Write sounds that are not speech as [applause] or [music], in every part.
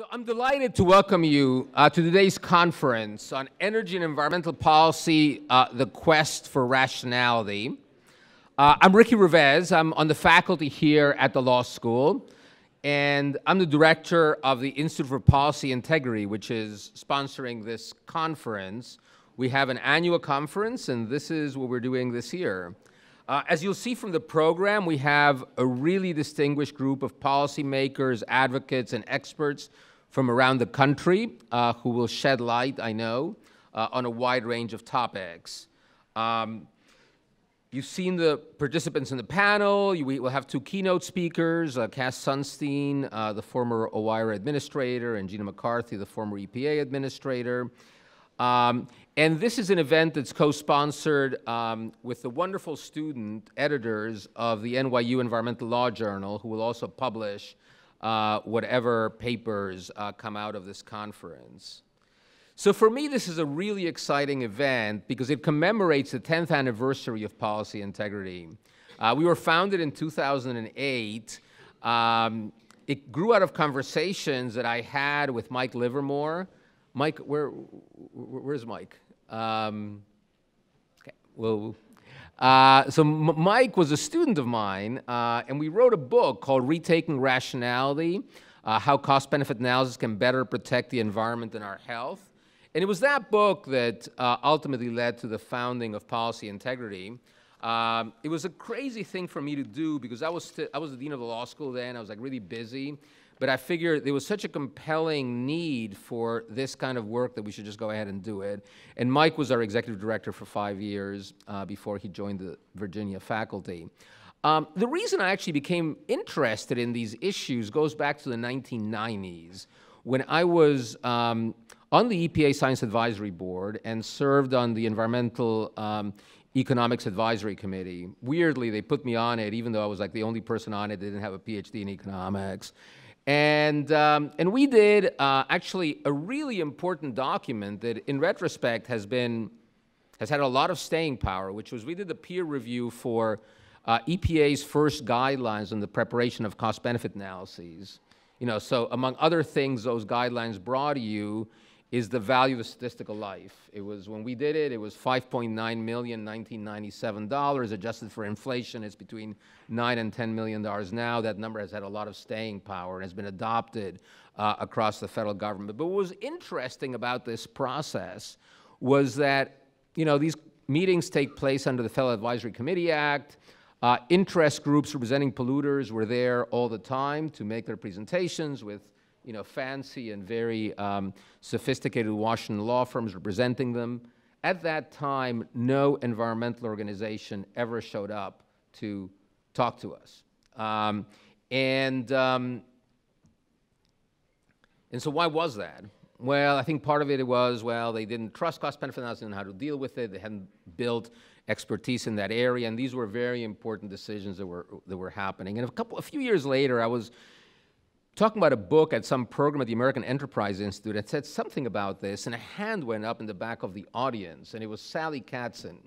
So I'm delighted to welcome you uh, to today's conference on energy and environmental policy, uh, the quest for rationality. Uh, I'm Ricky Revesz. I'm on the faculty here at the law school, and I'm the director of the Institute for Policy Integrity, which is sponsoring this conference. We have an annual conference, and this is what we're doing this year. Uh, as you'll see from the program, we have a really distinguished group of policymakers, advocates, and experts from around the country uh, who will shed light, I know, uh, on a wide range of topics. Um, you've seen the participants in the panel. You, we will have two keynote speakers, uh, Cass Sunstein, uh, the former OIRA administrator, and Gina McCarthy, the former EPA administrator. Um, and this is an event that's co-sponsored um, with the wonderful student editors of the NYU Environmental Law Journal, who will also publish uh, whatever papers uh, come out of this conference. So for me, this is a really exciting event because it commemorates the 10th anniversary of Policy Integrity. Uh, we were founded in 2008. Um, it grew out of conversations that I had with Mike Livermore, Mike, where, where's Mike? Um, okay, well, uh, so M Mike was a student of mine, uh, and we wrote a book called Retaking Rationality, uh, How Cost-Benefit Analysis Can Better Protect the Environment and Our Health. And it was that book that uh, ultimately led to the founding of Policy Integrity. Um, it was a crazy thing for me to do because I was, I was the dean of the law school then. I was like really busy. But I figured there was such a compelling need for this kind of work that we should just go ahead and do it. And Mike was our executive director for five years uh, before he joined the Virginia faculty. Um, the reason I actually became interested in these issues goes back to the 1990s when I was um, on the EPA Science Advisory Board and served on the Environmental um, Economics Advisory Committee. Weirdly, they put me on it, even though I was like the only person on it that didn't have a PhD in economics. And, um, and we did uh, actually a really important document that in retrospect has been, has had a lot of staying power, which was we did the peer review for uh, EPA's first guidelines on the preparation of cost-benefit analyses. You know, so among other things those guidelines brought you is the value of statistical life. It was, when we did it, it was 5.9 million, 1997 dollars. Adjusted for inflation, it's between 9 and 10 million dollars now. That number has had a lot of staying power and has been adopted uh, across the federal government. But what was interesting about this process was that, you know, these meetings take place under the Federal Advisory Committee Act. Uh, interest groups representing polluters were there all the time to make their presentations with you know, fancy and very um, sophisticated Washington law firms representing them. At that time, no environmental organization ever showed up to talk to us. Um, and, um, and so why was that? Well, I think part of it was, well, they didn't trust cost-benefit analysis and how to deal with it. They hadn't built expertise in that area, and these were very important decisions that were, that were happening. And a couple, a few years later, I was talking about a book at some program at the American Enterprise Institute that said something about this, and a hand went up in the back of the audience, and it was Sally Katzen,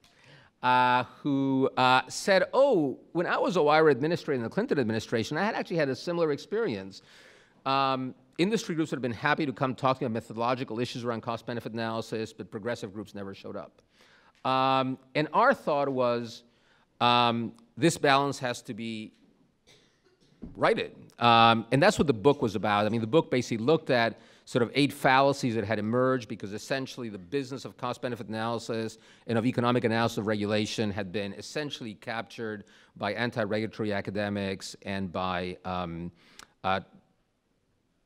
uh, who uh, said, oh, when I was OIRA administrator in the Clinton administration, I had actually had a similar experience. Um, industry groups would have been happy to come talk to me about methodological issues around cost-benefit analysis, but progressive groups never showed up. Um, and our thought was, um, this balance has to be righted. Um, and that's what the book was about. I mean, the book basically looked at sort of eight fallacies that had emerged because essentially the business of cost benefit analysis and of economic analysis of regulation had been essentially captured by anti regulatory academics and by um, uh,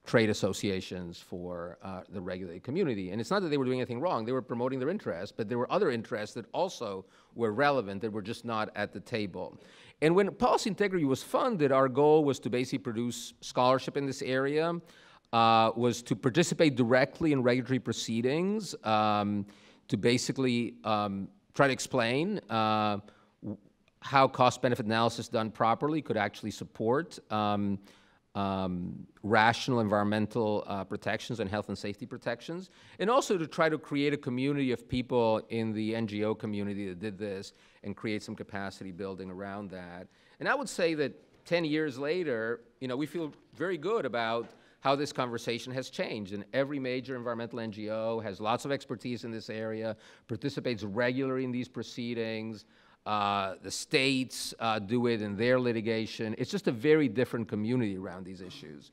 trade associations for uh, the regulated community. And it's not that they were doing anything wrong, they were promoting their interests, but there were other interests that also were relevant that were just not at the table. And when Policy Integrity was funded, our goal was to basically produce scholarship in this area, uh, was to participate directly in regulatory proceedings, um, to basically um, try to explain uh, how cost-benefit analysis done properly could actually support um, um, rational environmental uh, protections and health and safety protections, and also to try to create a community of people in the NGO community that did this and create some capacity building around that. And I would say that 10 years later, you know, we feel very good about how this conversation has changed. And every major environmental NGO has lots of expertise in this area, participates regularly in these proceedings. Uh, the states uh, do it in their litigation. It's just a very different community around these issues.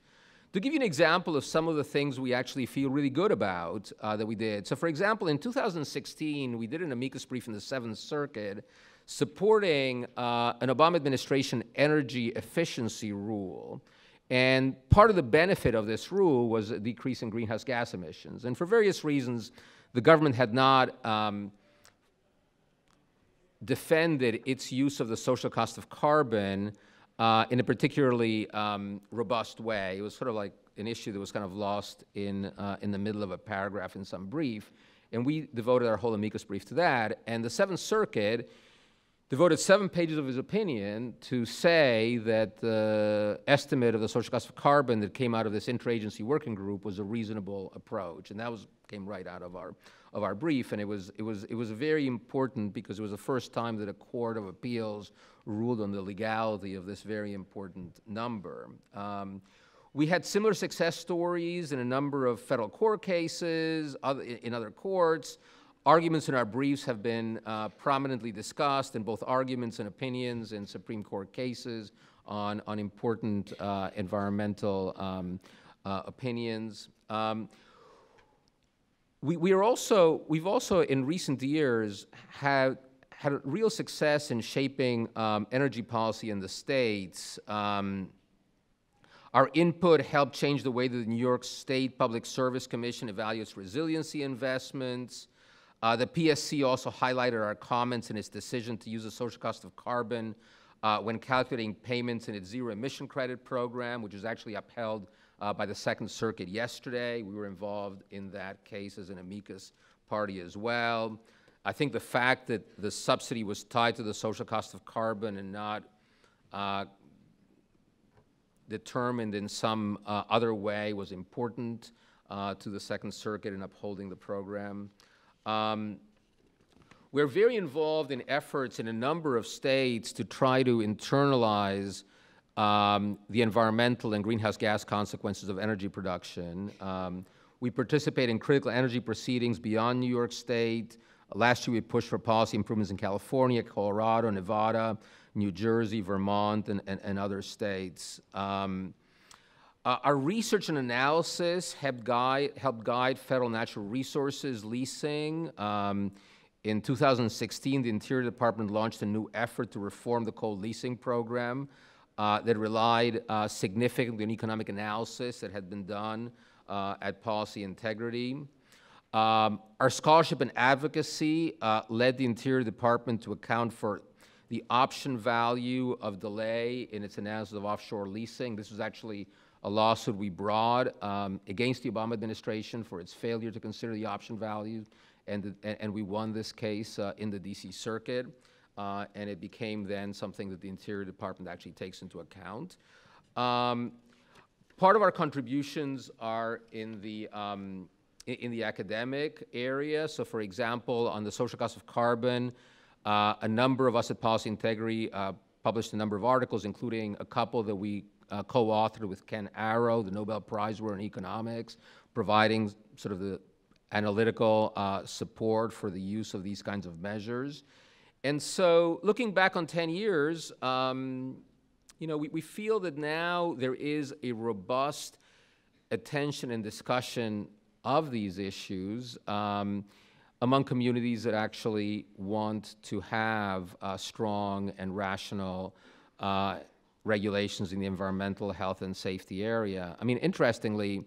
To give you an example of some of the things we actually feel really good about uh, that we did. So, for example, in 2016, we did an amicus brief in the Seventh Circuit supporting uh, an Obama administration energy efficiency rule. And part of the benefit of this rule was a decrease in greenhouse gas emissions. And for various reasons, the government had not um, defended its use of the social cost of carbon uh, in a particularly um, robust way. It was sort of like an issue that was kind of lost in, uh, in the middle of a paragraph in some brief. And we devoted our whole amicus brief to that. And the Seventh Circuit devoted seven pages of his opinion to say that the estimate of the social cost of carbon that came out of this interagency working group was a reasonable approach. And that was, came right out of our, of our brief. And it was, it, was, it was very important because it was the first time that a court of appeals ruled on the legality of this very important number. Um, we had similar success stories in a number of federal court cases, other, in other courts. Arguments in our briefs have been uh, prominently discussed in both arguments and opinions in Supreme Court cases on, on important uh, environmental um, uh, opinions. Um, we, we are also, we've also in recent years had had real success in shaping um, energy policy in the states. Um, our input helped change the way that the New York State Public Service Commission evaluates resiliency investments. Uh, the PSC also highlighted our comments in its decision to use the social cost of carbon uh, when calculating payments in its zero emission credit program, which was actually upheld uh, by the Second Circuit yesterday. We were involved in that case as an amicus party as well. I think the fact that the subsidy was tied to the social cost of carbon and not uh, determined in some uh, other way was important uh, to the Second Circuit in upholding the program. Um, we're very involved in efforts in a number of states to try to internalize um, the environmental and greenhouse gas consequences of energy production. Um, we participate in critical energy proceedings beyond New York State. Last year, we pushed for policy improvements in California, Colorado, Nevada, New Jersey, Vermont, and, and, and other states. Um, uh, our research and analysis helped guide, helped guide federal natural resources leasing. Um, in 2016, the Interior Department launched a new effort to reform the coal leasing program uh, that relied uh, significantly on economic analysis that had been done uh, at Policy Integrity. Um, our scholarship and advocacy uh, led the Interior Department to account for the option value of delay in its analysis of offshore leasing. This was actually a lawsuit we brought um, against the Obama administration for its failure to consider the option value, and, the, and we won this case uh, in the DC Circuit, uh, and it became then something that the Interior Department actually takes into account. Um, part of our contributions are in the um, in the academic area. So, for example, on the social cost of carbon, uh, a number of us at Policy Integrity uh, published a number of articles, including a couple that we uh, co-authored with Ken Arrow, the Nobel Prize winner in economics, providing sort of the analytical uh, support for the use of these kinds of measures. And so, looking back on 10 years, um, you know, we, we feel that now there is a robust attention and discussion of these issues um, among communities that actually want to have uh, strong and rational uh, regulations in the environmental health and safety area. I mean, interestingly,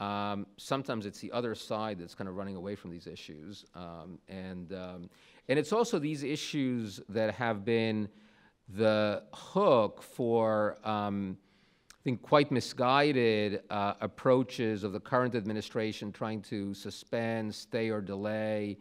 um, sometimes it's the other side that's kind of running away from these issues. Um, and, um, and it's also these issues that have been the hook for um, think, quite misguided uh, approaches of the current administration trying to suspend, stay, or delay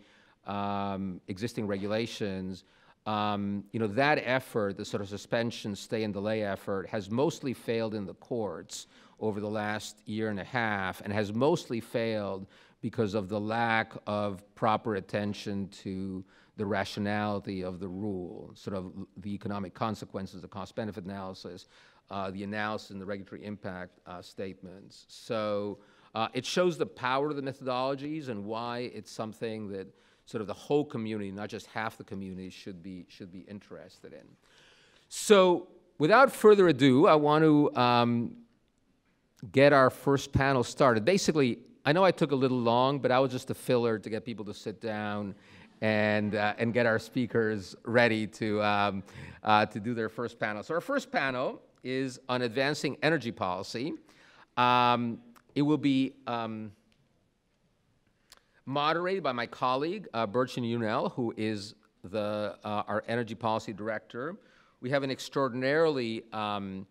um, existing regulations. Um, you know, that effort, the sort of suspension, stay, and delay effort, has mostly failed in the courts over the last year and a half, and has mostly failed because of the lack of proper attention to the rationality of the rule, sort of the economic consequences, the cost benefit analysis, uh, the analysis and the regulatory impact uh, statements. So uh, it shows the power of the methodologies and why it's something that sort of the whole community, not just half the community, should be, should be interested in. So without further ado, I want to um, get our first panel started. Basically, I know I took a little long, but I was just a filler to get people to sit down and, uh, and get our speakers ready to, um, uh, to do their first panel. So our first panel is on advancing energy policy. Um, it will be um, moderated by my colleague, uh, Burcin Unel, who is the, uh, our energy policy director. We have an extraordinarily um,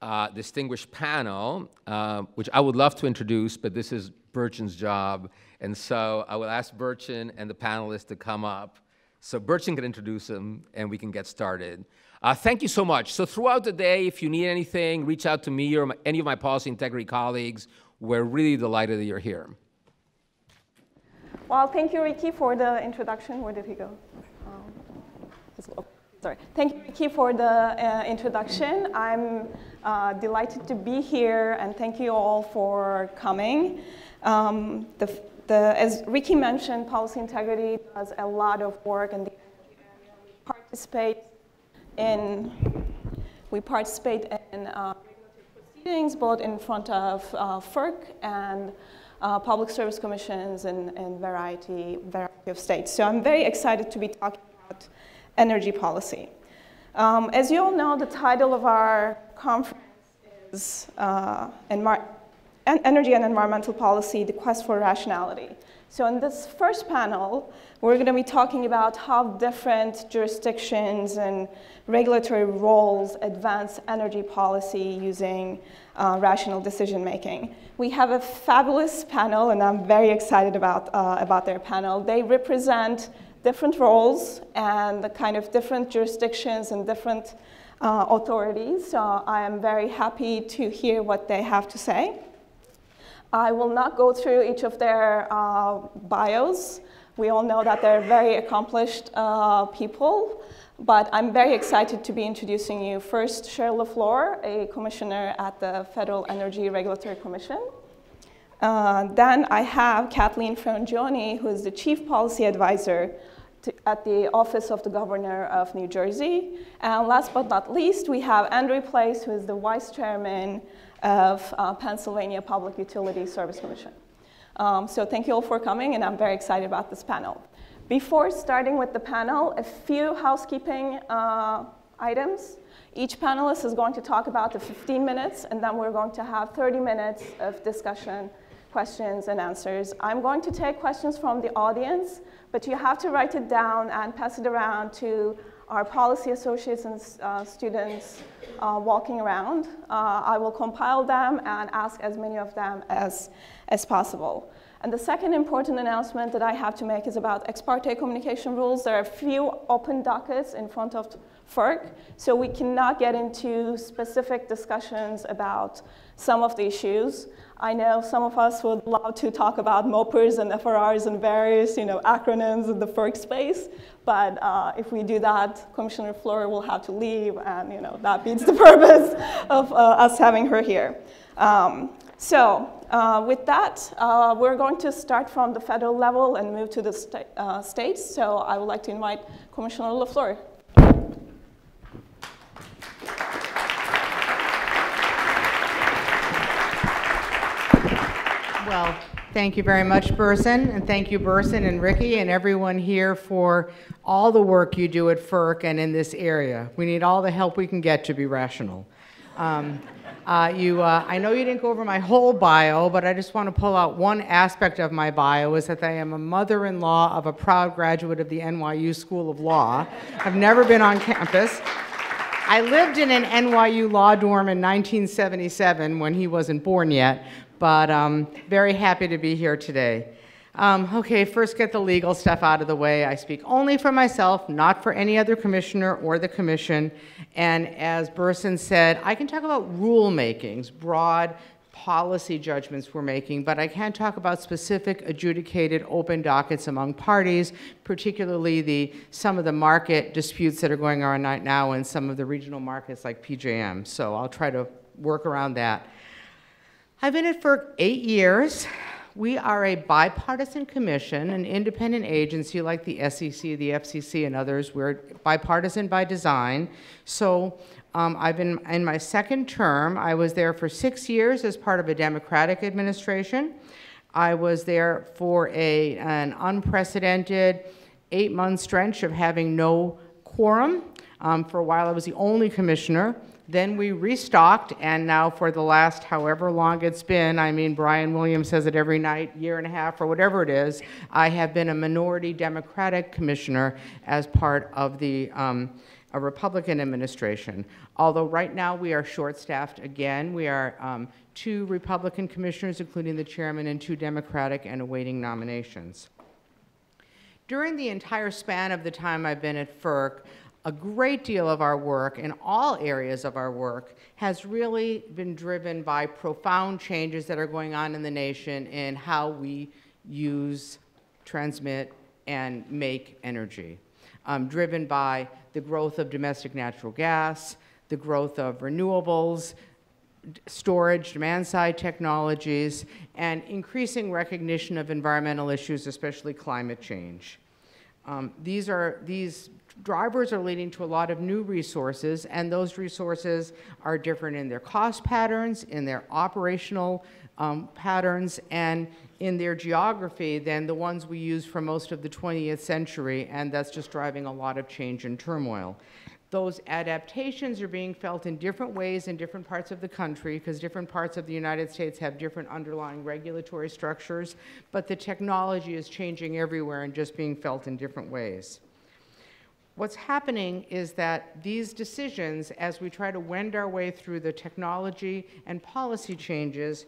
uh, distinguished panel, uh, which I would love to introduce, but this is Burcin's job. And so I will ask Burcin and the panelists to come up so Burcin can introduce them and we can get started. Uh, thank you so much. So throughout the day, if you need anything, reach out to me or my, any of my policy integrity colleagues. We're really delighted that you're here. Well, thank you, Ricky, for the introduction. Where did he go? Um, sorry. Thank you, Ricky, for the uh, introduction. I'm uh, delighted to be here, and thank you all for coming. Um, the, the, as Ricky mentioned, policy integrity does a lot of work, and participate in we participate in uh, proceedings both in front of uh, FERC and uh, public service commissions in, in variety, variety of states. So I'm very excited to be talking about energy policy. Um, as you all know, the title of our conference is uh, Energy and Environmental Policy, the Quest for Rationality. So in this first panel, we're going to be talking about how different jurisdictions and regulatory roles advance energy policy using uh, rational decision making. We have a fabulous panel, and I'm very excited about, uh, about their panel. They represent different roles and the kind of different jurisdictions and different uh, authorities. So I am very happy to hear what they have to say. I will not go through each of their uh, bios. We all know that they're very accomplished uh, people, but I'm very excited to be introducing you first Cheryl LaFleur, a commissioner at the Federal Energy Regulatory Commission. Uh, then I have Kathleen Frangione, who is the Chief Policy Advisor to, at the Office of the Governor of New Jersey. And last but not least, we have Andrew Place, who is the Vice Chairman of uh, Pennsylvania Public Utility Service Commission. Um, so thank you all for coming, and I'm very excited about this panel. Before starting with the panel, a few housekeeping uh, items. Each panelist is going to talk about the 15 minutes, and then we're going to have 30 minutes of discussion, questions, and answers. I'm going to take questions from the audience, but you have to write it down and pass it around to our policy associates and uh, students uh, walking around. Uh, I will compile them and ask as many of them as, as possible. And the second important announcement that I have to make is about ex parte communication rules. There are a few open dockets in front of FERC, so we cannot get into specific discussions about some of the issues. I know some of us would love to talk about MOPRs and FRRs and various you know, acronyms in the FERC space, but uh, if we do that, Commissioner Fleur will have to leave, and you know, that beats the [laughs] purpose of uh, us having her here. Um, so uh, with that, uh, we're going to start from the federal level and move to the sta uh, states. So I would like to invite Commissioner LaFleur. Well, thank you very much, Burcin, and thank you, Burcin and Ricky and everyone here for all the work you do at FERC and in this area. We need all the help we can get to be rational. Um, uh, you, uh, I know you didn't go over my whole bio, but I just want to pull out one aspect of my bio is that I am a mother-in-law of a proud graduate of the NYU School of Law. I've never been on campus. I lived in an NYU law dorm in 1977 when he wasn't born yet, but um, very happy to be here today. Um, okay, first get the legal stuff out of the way. I speak only for myself, not for any other commissioner or the commission. And as Burcin said, I can talk about rulemakings, broad policy judgments we're making, but I can't talk about specific adjudicated open dockets among parties, particularly the, some of the market disputes that are going on right now in some of the regional markets like PJM. So I'll try to work around that. I've been at FERC eight years. We are a bipartisan commission, an independent agency like the SEC, the FCC, and others. We're bipartisan by design. So um, I've been in my second term. I was there for six years as part of a Democratic administration. I was there for a, an unprecedented eight-month stretch of having no quorum. Um, for a while, I was the only commissioner. Then we restocked, and now for the last however long it's been, I mean, Brian Williams says it every night, year and a half, or whatever it is, I have been a minority Democratic commissioner as part of the um, a Republican administration. Although right now we are short-staffed again. We are um, two Republican commissioners, including the chairman, and two Democratic, and awaiting nominations. During the entire span of the time I've been at FERC, a great deal of our work in all areas of our work has really been driven by profound changes that are going on in the nation in how we use, transmit, and make energy. Um, driven by the growth of domestic natural gas, the growth of renewables, storage, demand-side technologies, and increasing recognition of environmental issues, especially climate change. Um, these, are, these drivers are leading to a lot of new resources, and those resources are different in their cost patterns, in their operational um, patterns, and in their geography than the ones we used for most of the 20th century, and that's just driving a lot of change and turmoil. Those adaptations are being felt in different ways in different parts of the country because different parts of the United States have different underlying regulatory structures, but the technology is changing everywhere and just being felt in different ways. What's happening is that these decisions, as we try to wend our way through the technology and policy changes,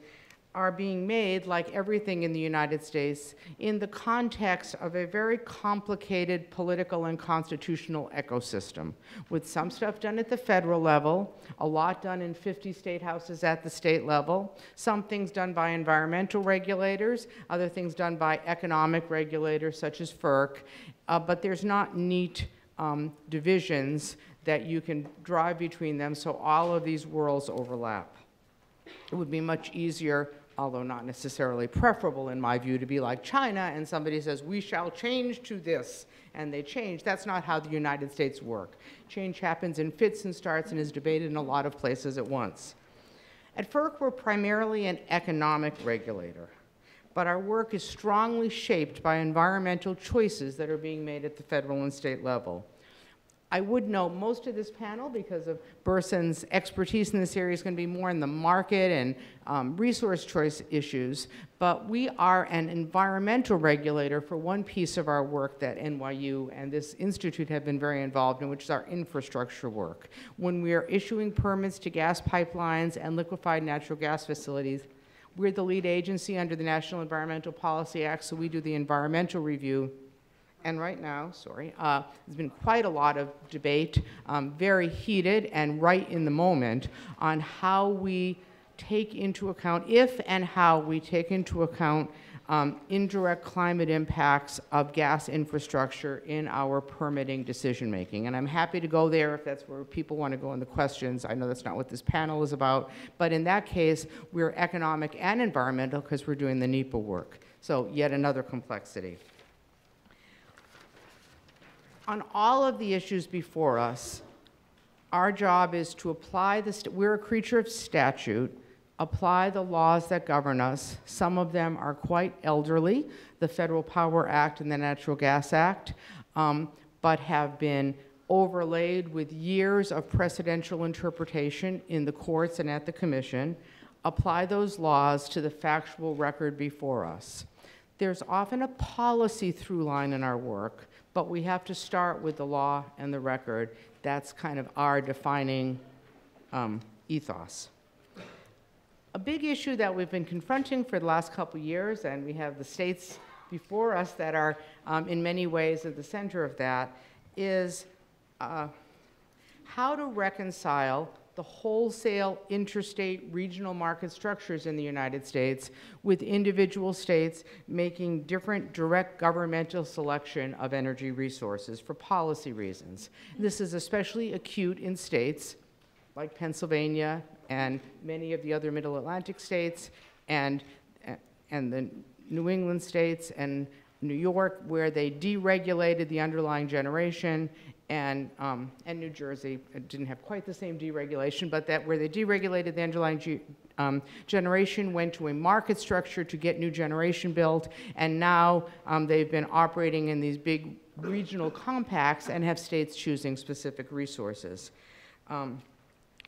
are being made, like everything in the United States, in the context of a very complicated political and constitutional ecosystem, with some stuff done at the federal level, a lot done in 50 state houses at the state level, some things done by environmental regulators, other things done by economic regulators such as FERC, uh, but there's not neat um, divisions that you can drive between them so all of these worlds overlap. It would be much easier, although not necessarily preferable in my view, to be like China and somebody says, we shall change to this, and they change. That's not how the United States work. Change happens in fits and starts and is debated in a lot of places at once. At FERC, we're primarily an economic regulator but our work is strongly shaped by environmental choices that are being made at the federal and state level. I would note most of this panel, because of Burcin's expertise in this area, is going to be more in the market and um, resource choice issues. But we are an environmental regulator for one piece of our work that NYU and this institute have been very involved in, which is our infrastructure work. When we are issuing permits to gas pipelines and liquefied natural gas facilities, we're the lead agency under the National Environmental Policy Act, so we do the environmental review. And right now, sorry, uh, there's been quite a lot of debate, um, very heated and right in the moment, on how we take into account, if and how we take into account um, indirect climate impacts of gas infrastructure in our permitting decision making. And I'm happy to go there if that's where people want to go in the questions. I know that's not what this panel is about, but in that case, we're economic and environmental because we're doing the NEPA work. So yet another complexity. On all of the issues before us, our job is to apply the, we're a creature of statute, apply the laws that govern us. Some of them are quite elderly, the Federal Power Act and the Natural Gas Act, um, but have been overlaid with years of precedential interpretation in the courts and at the commission, apply those laws to the factual record before us. There's often a policy through line in our work, but we have to start with the law and the record. That's kind of our defining um, ethos. A big issue that we've been confronting for the last couple years, and we have the states before us that are um, in many ways at the center of that, is uh, how to reconcile the wholesale interstate regional market structures in the United States, with individual states making different direct governmental selection of energy resources for policy reasons. This is especially acute in states like Pennsylvania and many of the other middle Atlantic states and, and the New England states and New York, where they deregulated the underlying generation, and, um, and New Jersey didn't have quite the same deregulation, but that where they deregulated the underlying ge- um, generation, went to a market structure to get new generation built, and now um, they've been operating in these big regional compacts and have states choosing specific resources. Um,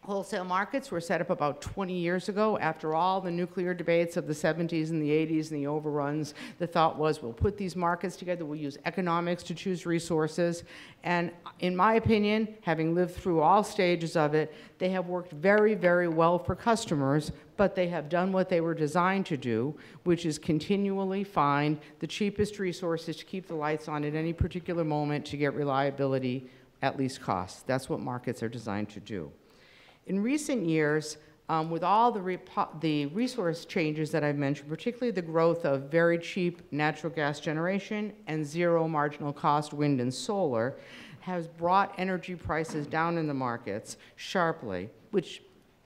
Wholesale markets were set up about 20 years ago after all the nuclear debates of the 70s and the 80s and the overruns. The thought was we'll put these markets together, we'll use economics to choose resources. And in my opinion, having lived through all stages of it, they have worked very, very well for customers, but they have done what they were designed to do, which is continually find the cheapest resources to keep the lights on at any particular moment to get reliability at least cost. That's what markets are designed to do. In recent years, um, with all the, the resource changes that I've mentioned, particularly the growth of very cheap natural gas generation and zero marginal cost wind and solar, has brought energy prices down in the markets sharply, which,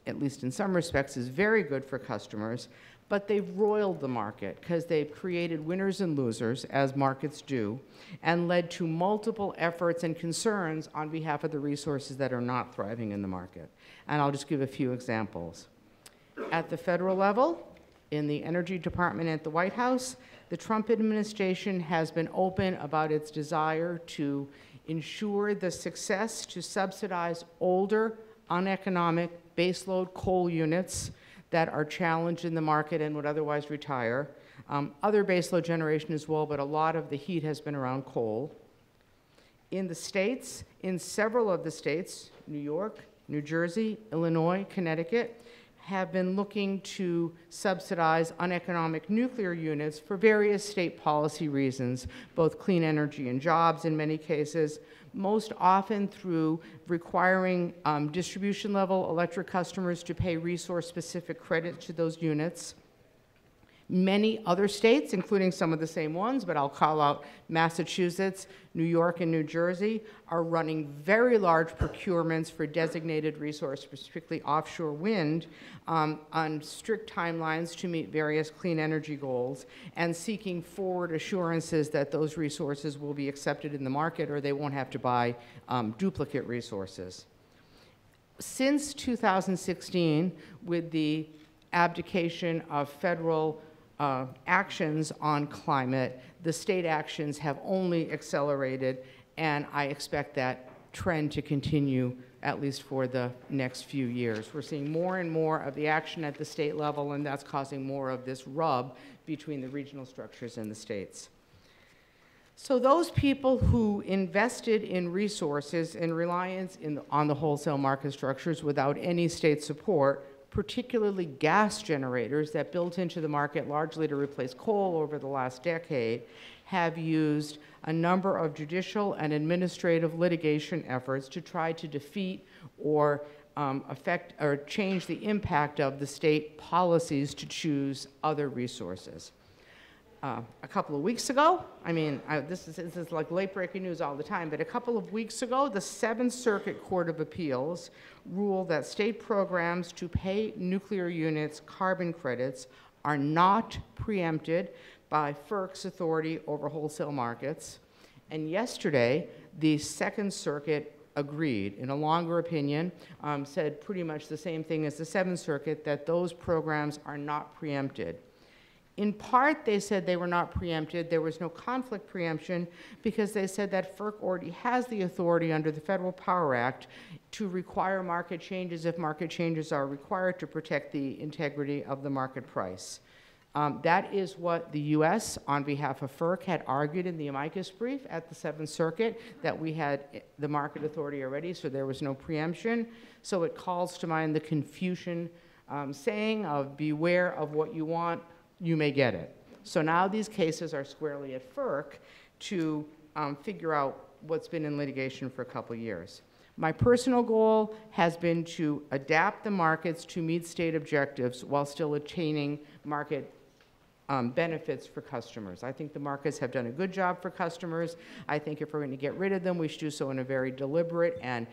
at least in some respects, is very good for customers. But they've roiled the market because they've created winners and losers, as markets do, and led to multiple efforts and concerns on behalf of the resources that are not thriving in the market. And I'll just give a few examples. At the federal level, in the Energy Department at the White House, the Trump administration has been open about its desire to ensure the success to subsidize older, uneconomic baseload coal units that are challenged in the market and would otherwise retire. Um, other baseload generation as well, but a lot of the heat has been around coal. In the states, in several of the states, New York, New Jersey, Illinois, Connecticut, have been looking to subsidize uneconomic nuclear units for various state policy reasons, both clean energy and jobs in many cases, most often through requiring um, distribution level electric customers to pay resource specific credit to those units. Many other states, including some of the same ones, but I'll call out Massachusetts, New York, and New Jersey, are running very large procurements for designated resource, particularly offshore wind, um, on strict timelines to meet various clean energy goals, and seeking forward assurances that those resources will be accepted in the market or they won't have to buy um, duplicate resources. Since 2016, with the abdication of federal uh, actions on climate, the state actions have only accelerated, and I expect that trend to continue at least for the next few years. We're seeing more and more of the action at the state level, and that's causing more of this rub between the regional structures and the states. So those people who invested in resources and reliance in the, on the wholesale market structures without any state support particularly gas generators that built into the market largely to replace coal over the last decade, have used a number of judicial and administrative litigation efforts to try to defeat or um, affect or change the impact of the state policies to choose other resources uh, a couple of weeks ago. I mean, I, this, is, this is like late breaking news all the time, but a couple of weeks ago, the Seventh Circuit Court of Appeals ruled that state programs to pay nuclear units carbon credits are not preempted by FERC's authority over wholesale markets. And yesterday, the Second Circuit agreed, in a longer opinion, um, said pretty much the same thing as the Seventh Circuit that those programs are not preempted. In part, they said they were not preempted. There was no conflict preemption because they said that FERC already has the authority under the Federal Power Act to require market changes if market changes are required to protect the integrity of the market price. Um, that is what the U.S., on behalf of FERC, had argued in the amicus brief at the Seventh Circuit that we had the market authority already, so there was no preemption. So it calls to mind the Confucian um, saying of beware of what you want you may get it. So now these cases are squarely at FERC to um, figure out what's been in litigation for a couple years. My personal goal has been to adapt the markets to meet state objectives while still attaining market um, benefits for customers. I think the markets have done a good job for customers. I think if we're going to get rid of them, we should do so in a very deliberate and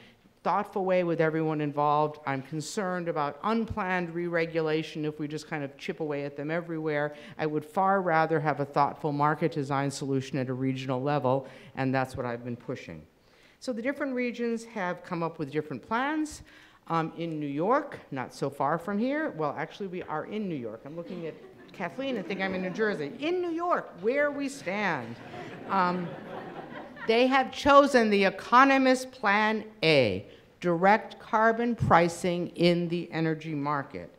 thoughtful way with everyone involved. I'm concerned about unplanned re-regulation if we just kind of chip away at them everywhere. I would far rather have a thoughtful market design solution at a regional level, and that's what I've been pushing. So the different regions have come up with different plans. Um, in New York, not so far from here, well, actually, we are in New York. I'm looking at Kathleen and think I'm in New Jersey. In New York, where we stand. Um, they have chosen the Economist Plan A, direct carbon pricing in the energy market.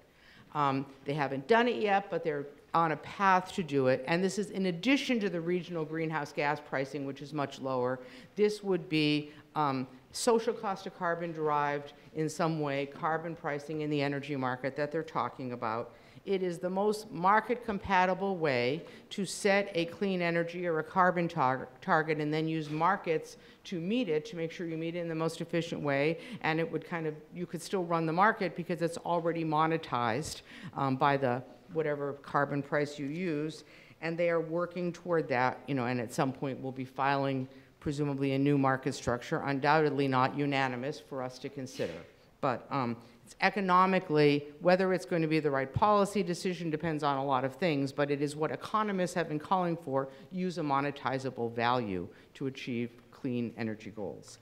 Um, they haven't done it yet, but they're on a path to do it. And this is in addition to the regional greenhouse gas pricing, which is much lower. This would be um, social cost of carbon derived in some way, carbon pricing in the energy market that they're talking about. It is the most market compatible way to set a clean energy or a carbon tar target and then use markets to meet it to make sure you meet it in the most efficient way. And it would kind of, you could still run the market because it's already monetized um, by the whatever carbon price you use. And they are working toward that, you know, and at some point we'll be filing presumably a new market structure, undoubtedly not unanimous for us to consider. But um, economically, whether it's going to be the right policy decision depends on a lot of things, but it is what economists have been calling for, use a monetizable value to achieve clean energy goals.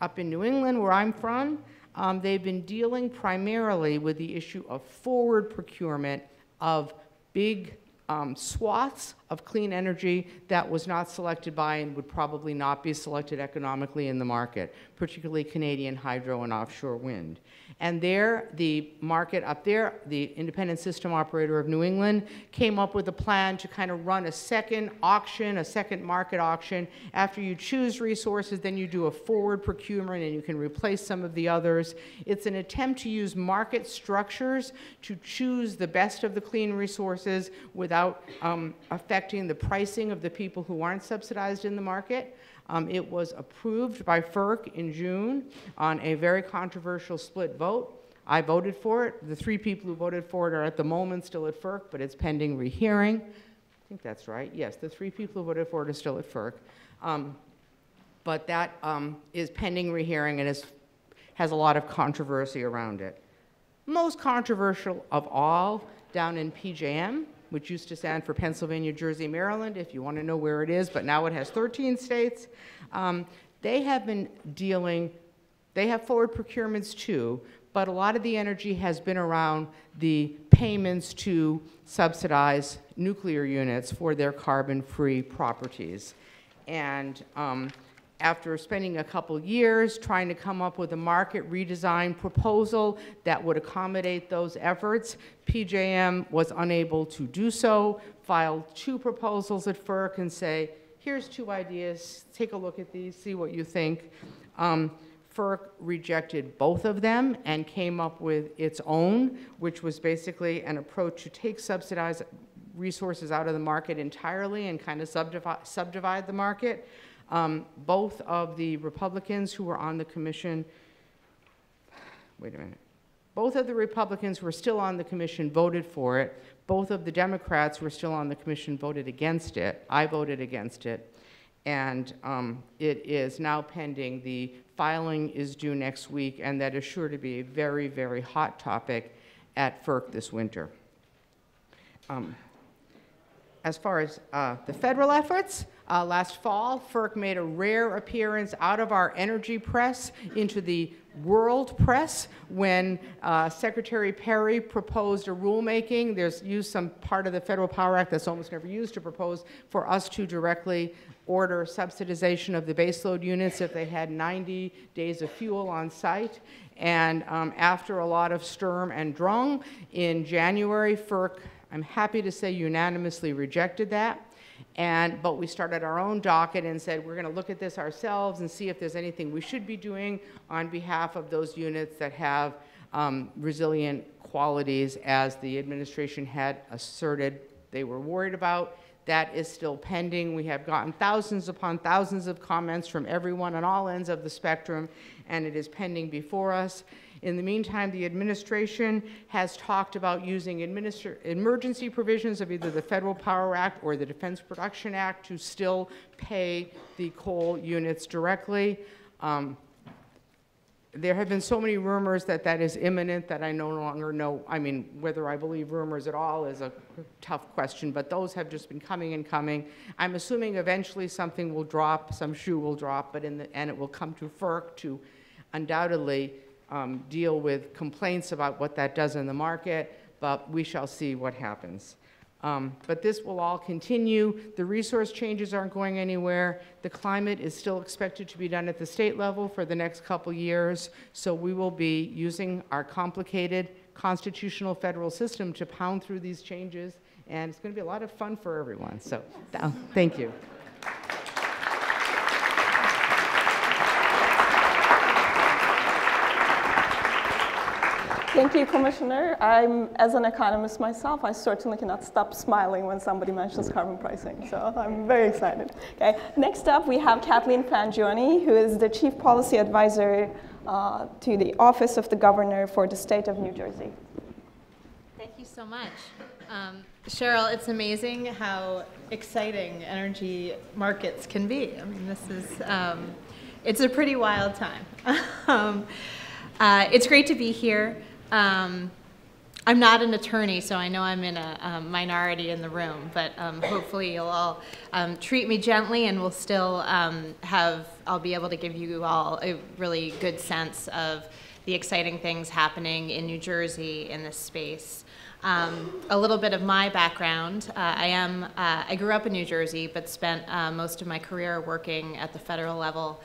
Up in New England, where I'm from, um, they've been dealing primarily with the issue of forward procurement of big um, swaths of clean energy that was not selected by and would probably not be selected economically in the market, particularly Canadian hydro and offshore wind. And there, the market up there, the independent system operator of New England, came up with a plan to kind of run a second auction, a second market auction. After you choose resources, then you do a forward procurement and you can replace some of the others. It's an attempt to use market structures to choose the best of the clean resources without um, affecting the pricing of the people who aren't subsidized in the market. Um, it was approved by FERC in June on a very controversial split vote. I voted for it. The three people who voted for it are at the moment still at FERC, but it's pending rehearing. I think that's right. Yes, the three people who voted for it are still at FERC. Um, but that um, is pending rehearing and is, has a lot of controversy around it. Most controversial of all, down in PJM, which used to stand for Pennsylvania, Jersey, Maryland, if you want to know where it is, but now it has 13 states. Um, they have been dealing, they have forward procurements too, but a lot of the energy has been around the payments to subsidize nuclear units for their carbon-free properties. And um, after spending a couple years trying to come up with a market redesign proposal that would accommodate those efforts, PJM was unable to do so, filed two proposals at FERC and say, here's two ideas, take a look at these, see what you think. Um, FERC rejected both of them and came up with its own, which was basically an approach to take subsidized resources out of the market entirely and kind of subdivide, subdivide the market. Um, both of the Republicans who were on the commission, wait a minute, both of the Republicans who were still on the commission voted for it. Both of the Democrats who were still on the commission voted against it. I voted against it. And um, it is now pending. The filing is due next week, and that is sure to be a very, very hot topic at FERC this winter. Um, as far as uh, the federal efforts, uh, last fall, FERC made a rare appearance out of our energy press into the world press when uh, Secretary Perry proposed a rulemaking. There's used some part of the Federal Power Act that's almost never used to propose for us to directly order subsidization of the baseload units if they had 90 days of fuel on site. And um, after a lot of sturm and drang, in January, FERC I'm happy to say unanimously rejected that. And, but we started our own docket and said we're going to look at this ourselves and see if there's anything we should be doing on behalf of those units that have um, resilient qualities as the administration had asserted they were worried about. That is still pending. We have gotten thousands upon thousands of comments from everyone on all ends of the spectrum, and it is pending before us. In the meantime, the administration has talked about using emergency provisions of either the Federal Power Act or the Defense Production Act to still pay the coal units directly. Um, there have been so many rumors that that is imminent that I no longer know, I mean, whether I believe rumors at all is a tough question, but those have just been coming and coming. I'm assuming eventually something will drop, some shoe will drop, but in the, and it will come to FERC to undoubtedly um, deal with complaints about what that does in the market, but we shall see what happens. Um, But this will all continue. The resource changes aren't going anywhere. The climate is still expected to be done at the state level for the next couple years. So we will be using our complicated constitutional federal system to pound through these changes. And it's going to be a lot of fun for everyone. So, th- thank you. Thank you, Commissioner. I'm, as an economist myself, I certainly cannot stop smiling when somebody mentions carbon pricing, so I'm very excited. Okay, next up we have Kathleen Frangione, who is the Chief Policy Advisor uh, to the Office of the Governor for the State of New Jersey. Thank you so much. Um, Cheryl, it's amazing how exciting energy markets can be. I mean, this is, um, it's a pretty wild time. [laughs] um, uh, it's great to be here. Um, I'm not an attorney, so I know I'm in a um, minority in the room, but um, hopefully you'll all um, treat me gently and we'll still um, have, I'll be able to give you all a really good sense of the exciting things happening in New Jersey in this space. Um, a little bit of my background. Uh, I am, uh, I grew up in New Jersey, but spent uh, most of my career working at the federal level.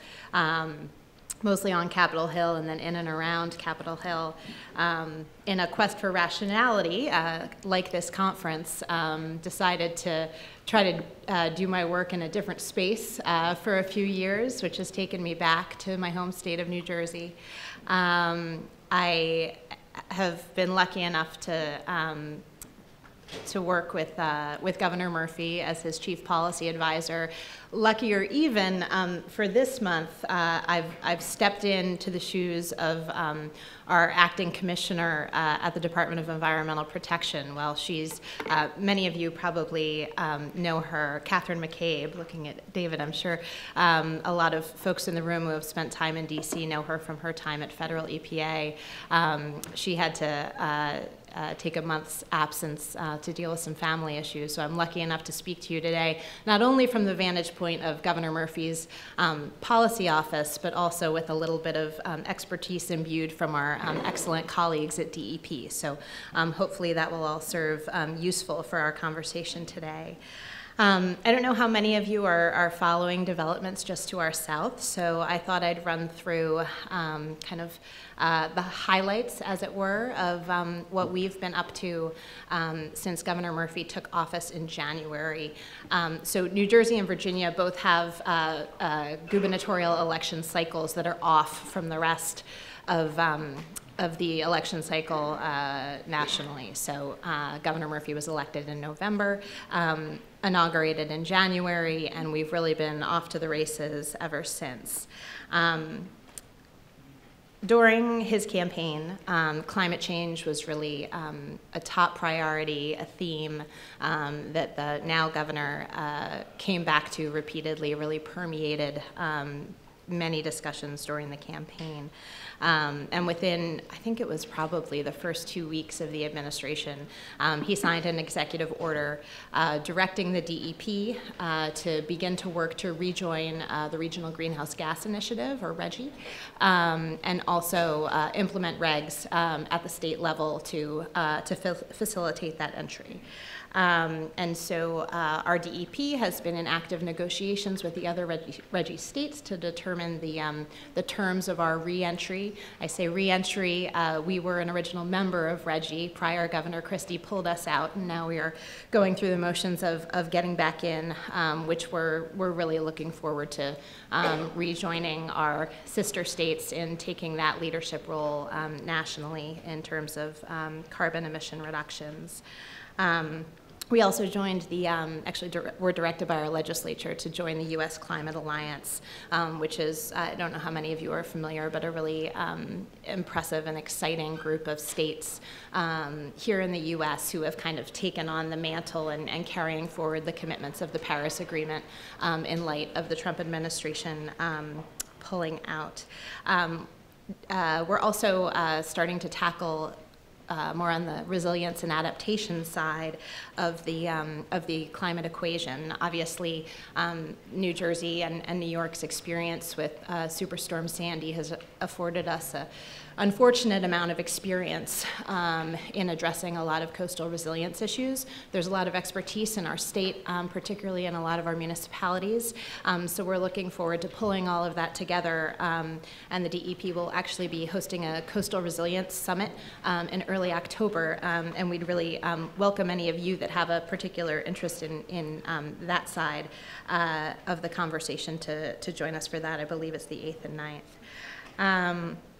Mostly on Capitol Hill and then in and around Capitol Hill, um, in a quest for rationality, uh, like this conference, um, decided to try to uh, do my work in a different space uh, for a few years, which has taken me back to my home state of New Jersey. Um, I have been lucky enough to um, to work with, uh, with Governor Murphy as his chief policy advisor. Luckier even, um, for this month, uh, I've, I've stepped into the shoes of um, our acting commissioner uh, at the Department of Environmental Protection. Well, she's, uh, many of you probably um, know her, Catherine McCabe, looking at David, I'm sure. Um, a lot of folks in the room who have spent time in DC know her from her time at federal EPA. Um, she had to uh, take a month's absence uh, to deal with some family issues. So I'm lucky enough to speak to you today, not only from the vantage point of Governor Murphy's um, policy office, but also with a little bit of um, expertise imbued from our um, excellent colleagues at DEP. So um, hopefully that will all serve um, useful for our conversation today. Um, I don't know how many of you are, are, following developments just to our south, so I thought I'd run through um, kind of uh, the highlights, as it were, of um, what we've been up to um, since Governor Murphy took office in January. Um, so New Jersey and Virginia both have uh, uh, gubernatorial election cycles that are off from the rest of um, of the election cycle uh, nationally. So uh, Governor Murphy was elected in November, um, inaugurated in January, and we've really been off to the races ever since. Um, during his campaign, um, climate change was really um, a top priority, a theme um, that the now governor uh, came back to repeatedly, really permeated um, many discussions during the campaign. Um, and within, I think it was probably the first two weeks of the administration, um, he signed an executive order uh, directing the DEP uh, to begin to work to rejoin uh, the Regional Greenhouse Gas Initiative, or RGGI, um, and also uh, implement regs um, at the state level to, uh, to facilitate that entry. Um, and so uh, our DEP has been in active negotiations with the other RGGI states to determine the, um, the terms of our reentry. I say reentry, uh, we were an original member of RGGI. Prior Governor Christie pulled us out, and now we are going through the motions of, of getting back in, um, which we're, we're really looking forward to um, rejoining our sister states in taking that leadership role um, nationally in terms of um, carbon emission reductions. Um, we also joined the, um, actually, dir- we're directed by our legislature to join the U.S. Climate Alliance, um, which is, I don't know how many of you are familiar, but a really um, impressive and exciting group of states um, here in the U.S. who have kind of taken on the mantle and, and carrying forward the commitments of the Paris Agreement um, in light of the Trump administration um, pulling out. Uh, we're also uh, starting to tackle uh, more on the resilience and adaptation side of the, um, of the climate equation. Obviously, um, New Jersey and, and New York's experience with uh, Superstorm Sandy has afforded us a unfortunate amount of experience um, in addressing a lot of coastal resilience issues. There's a lot of expertise in our state, um, particularly in a lot of our municipalities. Um, so we're looking forward to pulling all of that together. Um, and the DEP will actually be hosting a coastal resilience summit um, in early October. Um, and we'd really welcome any of you that have a particular interest in, in that side uh, of the conversation to, to join us for that. I believe it's the 8th and 9th.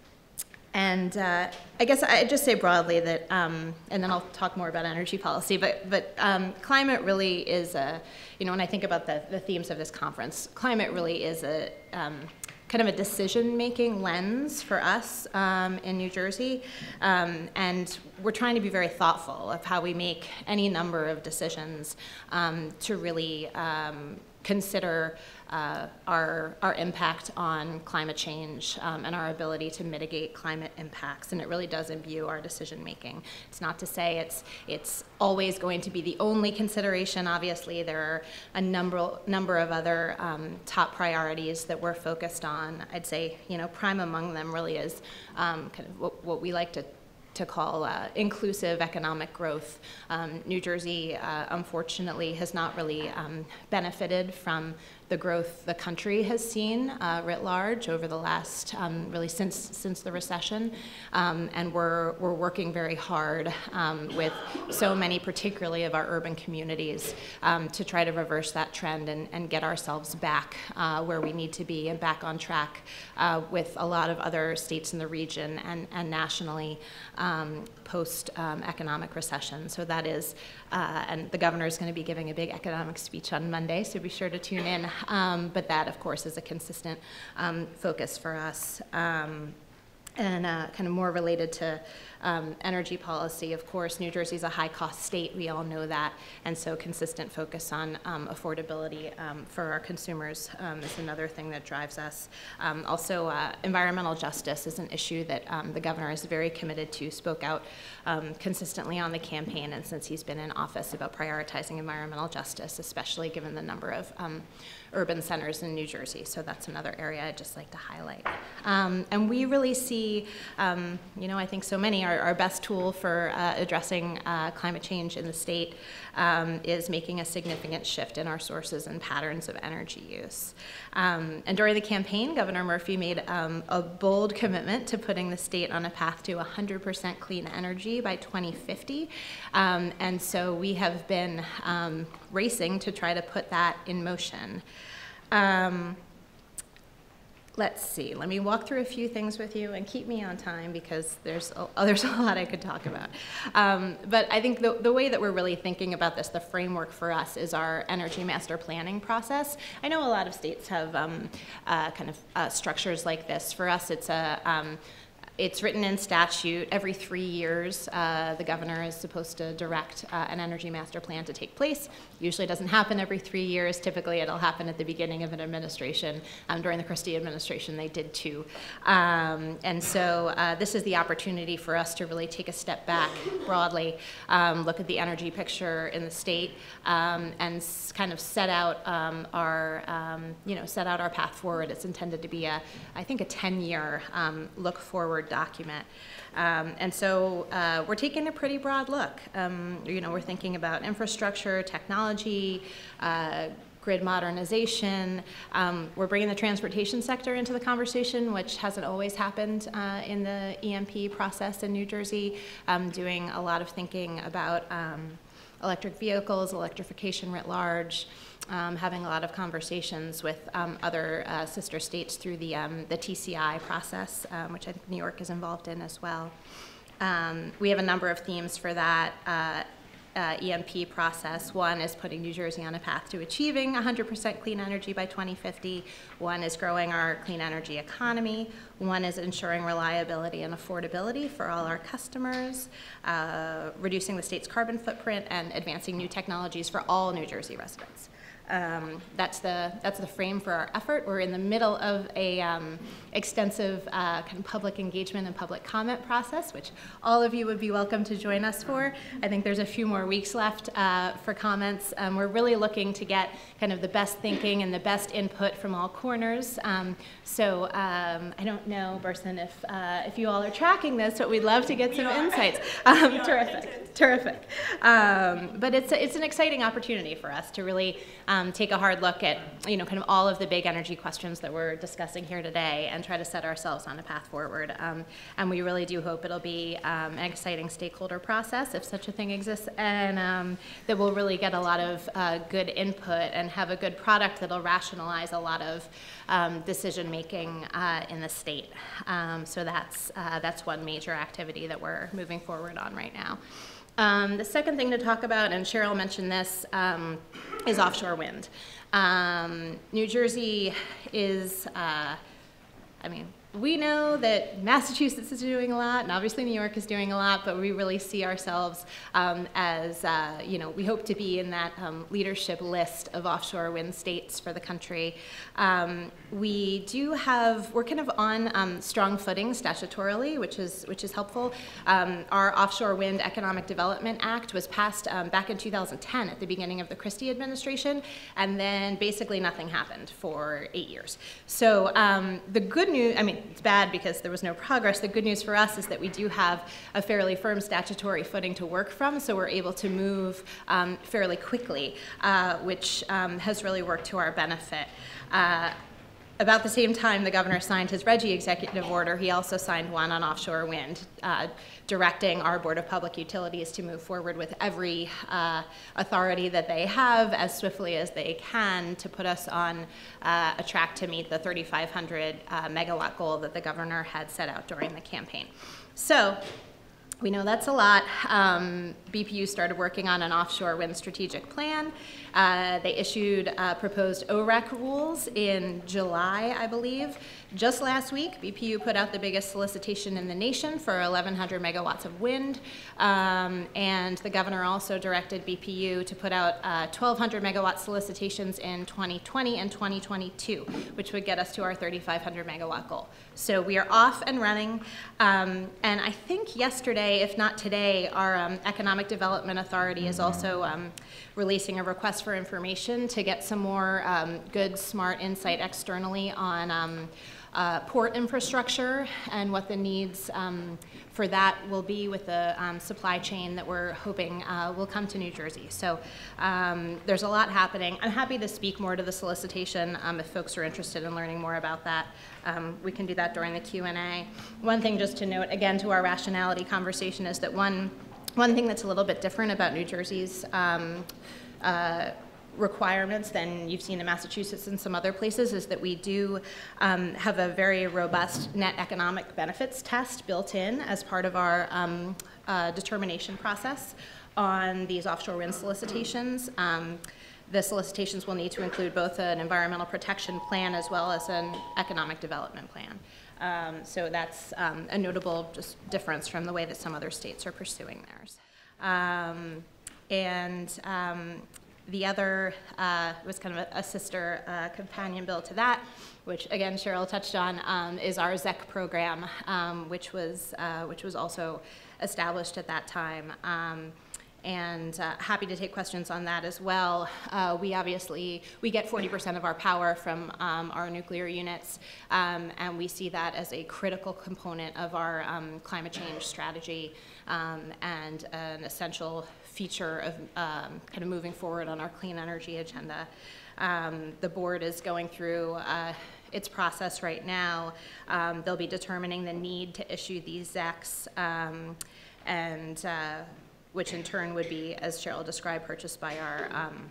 And uh, I guess I'd just say broadly that, um, and then I'll talk more about energy policy, but, but um, climate really is a, you know, when I think about the, the themes of this conference, climate really is a um, kind of a decision-making lens for us um, in New Jersey. Um, and we're trying to be very thoughtful of how we make any number of decisions um, to really consider uh, our, our impact on climate change um, and our ability to mitigate climate impacts. And it really does imbue our decision making. It's not to say it's, it's always going to be the only consideration. Obviously, there are a number, number of other um, top priorities that we're focused on. I'd say, you know, prime among them really is um, kind of what, what we like to to call uh, inclusive economic growth. Um, New Jersey, uh, unfortunately, has not really um, benefited from the growth the country has seen uh, writ large over the last, um, really since, since the recession. Um, and we're, we're working very hard um, with so many, particularly of our urban communities, um, to try to reverse that trend and, and get ourselves back uh, where we need to be and back on track uh, with a lot of other states in the region and, and nationally um, post economic recession. So that is, uh, and the governor is going to be giving a big economic speech on Monday, so be sure to tune in. Um, but that, of course, is a consistent um, focus for us. Um, and uh, kind of more related to um, energy policy. Of course, New Jersey is a high cost state, we all know that, and so consistent focus on um, affordability um, for our consumers um, is another thing that drives us. Um, also, uh, environmental justice is an issue that um, the governor is very committed to, spoke out consistently on the campaign and since he's been in office about prioritizing environmental justice, especially given the number of urban centers in New Jersey. So that's another area I'd just like to highlight. Um, and we really see, um, you know, I think so many, our, our best tool for uh, addressing uh, climate change in the state um, is making a significant shift in our sources and patterns of energy use. Um, and during the campaign, Governor Murphy made um, a bold commitment to putting the state on a path to 100% clean energy by 2050. Um, and so we have been racing to try to put that in motion. Let's see, let me walk through a few things with you and keep me on time because there's a, [laughs] there's a lot I could talk about. Um, but I think the, the way that we're really thinking about this, the framework for us is our energy master planning process. I know a lot of states have um, uh, kind of uh, structures like this. For us, it's a um, it's written in statute. Every three years, uh, the governor is supposed to direct uh, an energy master plan to take place. Usually doesn't happen every three years. Typically, it'll happen at the beginning of an administration. Um, during the Christie administration, they did too. Um, and so uh, this is the opportunity for us to really take a step back broadly, um, look at the energy picture in the state, um, and kind of set out um, our, you know, set out our path forward. It's intended to be a, I think, a 10-year look forward document. Um, and so uh, we're taking a pretty broad look. Um, you know, we're thinking about infrastructure, technology, uh, grid modernization. Um, we're bringing the transportation sector into the conversation, which hasn't always happened uh, in the EMP process in New Jersey, um, doing a lot of thinking about um, electric vehicles, electrification writ large, um, having a lot of conversations with um, other uh, sister states through the, um, the TCI process, which I think New York is involved in as well. We have a number of themes for that. Uh, uh, EMP process. One is putting New Jersey on a path to achieving 100% clean energy by 2050. One is growing our clean energy economy. One is ensuring reliability and affordability for all our customers, uh, reducing the state's carbon footprint, and advancing new technologies for all New Jersey residents. Um, that's the that's the frame for our effort. We're in the middle of a um, extensive uh, kind of public engagement and public comment process, which all of you would be welcome to join us for. I think there's a few more weeks left uh, for comments. Um, we're really looking to get kind of the best thinking and the best input from all corners. Um, so um, I don't know, Burcin, if uh, if you all are tracking this, but we'd love to get some insights. [laughs] Um, terrific, terrific. but it's a, it's an exciting opportunity for us to really um, take a hard look at, you know, kind of all of the big energy questions that we're discussing here today and try to set ourselves on a path forward. Um, and we really do hope it'll be um, an exciting stakeholder process, if such a thing exists, and um, that we'll really get a lot of uh, good input and have a good product that'll rationalize a lot of um, decision making uh, in the state. Um, so that's, uh, that's one major activity that we're moving forward on right now. Um, the second thing to talk about, and Cheryl mentioned this, um, is offshore wind. Um, New Jersey is, uh, I mean, we know that Massachusetts is doing a lot, and obviously New York is doing a lot, but we really see ourselves um, as, uh, you know, we hope to be in that um, leadership list of offshore wind states for the country. Um, we do have, we're kind of on um, strong footing statutorily, which is, which is helpful. Um, our Offshore Wind Economic Development Act was passed um, back in 2010 at the beginning of the Christie administration, and then basically nothing happened for eight years. So the good news, I mean, it's bad because there was no progress. The good news for us is that we do have a fairly firm statutory footing to work from, so we're able to move um, fairly quickly, uh, which um, has really worked to our benefit. Uh, about the same time the governor signed his RGGI executive order, he also signed one on offshore wind, uh, directing our Board of Public Utilities to move forward with every uh, authority that they have as swiftly as they can to put us on uh, a track to meet the 3,500 uh, megawatt goal that the governor had set out during the campaign. So we know that's a lot. Um, BPU started working on an offshore wind strategic plan. Uh, they issued uh, proposed OREC rules in July, I believe. Just last week, BPU put out the biggest solicitation in the nation for 1,100 megawatts of wind. Um, and the governor also directed BPU to put out uh, 1,200 megawatt solicitations in 2020 and 2022, which would get us to our 3,500 megawatt goal. So we are off and running. Um, and I think yesterday, if not today, our um, Economic Development Authority is also um, releasing a request for information to get some more um, good, smart insight externally on um, uh, port infrastructure and what the needs um, for that will be with the um, supply chain that we're hoping uh, will come to New Jersey. So um, there's a lot happening. I'm happy to speak more to the solicitation um, if folks are interested in learning more about that. Um, we can do that during the Q&A. One thing just to note, again, to our rationality conversation is that one, one thing that's a little bit different about New Jersey's um, uh, requirements than you've seen in Massachusetts and some other places is that we do um, have a very robust net economic benefits test built in as part of our um, uh, determination process on these offshore wind solicitations. Um, the solicitations will need to include both an environmental protection plan as well as an economic development plan. Um, so that's um, a notable just difference from the way that some other states are pursuing theirs. Um, and the other uh, was kind of a, a sister uh, companion bill to that, which again Cheryl touched on, um, is our ZEC program, um, which was uh, which was also established at that time. Um, and uh, happy to take questions on that as well. Uh, we obviously we get 40% of our power from um, our nuclear units, um, and we see that as a critical component of our um, climate change strategy and an essential feature of um, kind of moving forward on our clean energy agenda. Um, the board is going through uh, its process right now. Um, they'll be determining the need to issue these ZECs, um, and uh, which in turn would be, as Cheryl described, purchased by our um,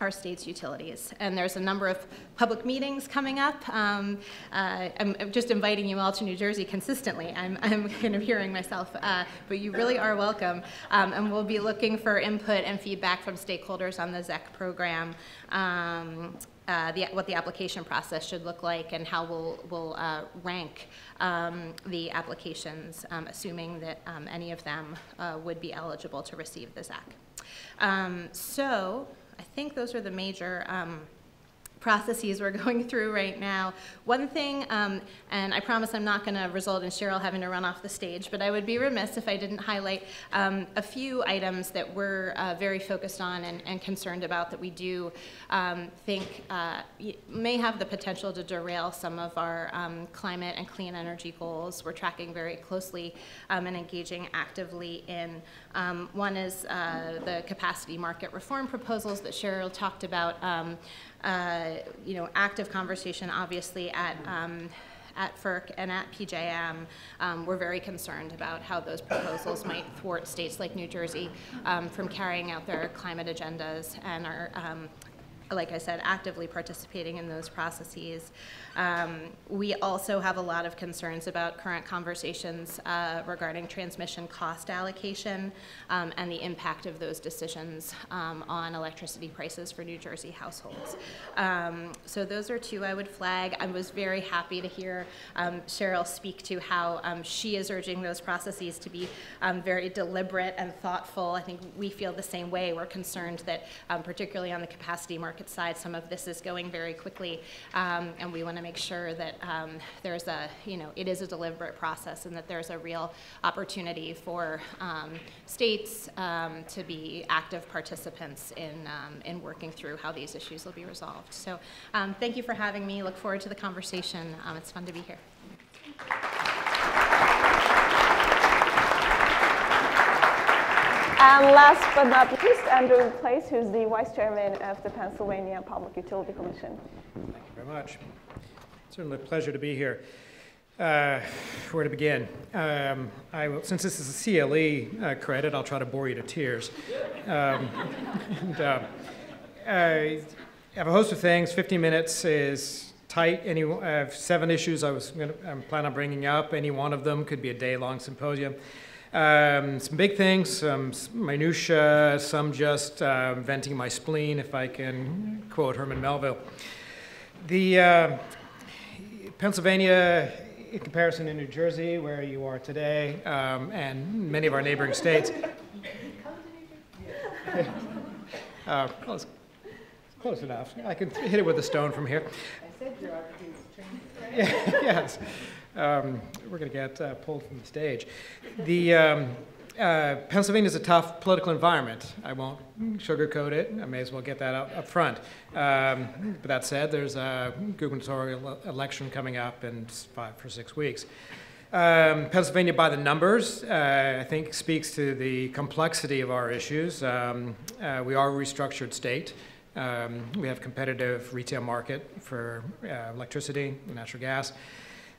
our state's utilities. And there's a number of public meetings coming up. Um, uh, I'm, just inviting you all to New Jersey consistently. I'm, [laughs] I'm kind of hearing myself, uh, but you really are welcome. Um, and we'll be looking for input and feedback from stakeholders on the ZEC program. Um, uh, the, what the application process should look like and how we'll, we'll uh, rank um, the applications, um, assuming that um, any of them uh, would be eligible to receive the ZEC. Um, so I think those are the major um, processes we're [laughs] going through right now. One thing, um, and I promise I'm not going to result in Cheryl having to run off the stage, but I would be remiss if I didn't highlight um, a few items that we're uh, very focused on and, and, concerned about that we do um, think uh, may have the potential to derail some of our um, climate and clean energy goals. We're tracking very closely um, and engaging actively in. Um, one is uh, the capacity market reform proposals that Cheryl talked about uh, you know, active conversation, obviously, at um, at FERC and at PJM, um, we're very concerned about how those proposals might thwart states like New Jersey um, from carrying out their climate agendas and are, um, like I said, actively participating in those processes. Um, we also have a lot of concerns about current conversations uh, regarding transmission cost allocation um, and the impact of those decisions um, on electricity prices for New Jersey households. Um, so those are two I would flag. I was very happy to hear um, Cheryl speak to how um, she is urging those processes to be very deliberate and thoughtful. I think we feel the same way. We're concerned that, particularly on the capacity market side, some of this is going very quickly, and we want to make sure that um, there's a, you know, it is a deliberate process and that there's a real opportunity for um, states um, to be active participants in, um, in working through how these issues will be resolved. So um, thank you for having me. Look forward to the conversation. it's fun to be here. And last but not least, Andrew Place, who's the Vice Chairman of the Pennsylvania Public Utility Commission. Thank you very much. Certainly a pleasure to be here. Uh, where to begin? Um, I will, since this is a CLE uh, credit, I'll try to bore you to tears. Um, [laughs] and, uh, I have a host of things. 15 minutes is tight. Any, I have seven issues I was gonna, I'm planning on bringing up. Any one of them could be a day-long symposium. Um, some big things, some minutia, some just uh, venting my spleen, if I can quote Herman Melville. The uh, Pennsylvania, in comparison to New Jersey, where you are today, um, and many of our neighboring states. [laughs] uh, close, close enough. I can hit it with a stone from here. I said your [laughs] yes. Um, we're going to get uh, pulled from the stage. The um, uh, Pennsylvania is a tough political environment. I won't sugarcoat it. I may as well get that out up front. Um, but that said, there's a gubernatorial election coming up in five or six weeks. Um, Pennsylvania, by the numbers, uh, I think speaks to the complexity of our issues. Um, uh, we are a restructured state. Um, we have competitive retail market for uh, electricity and natural gas.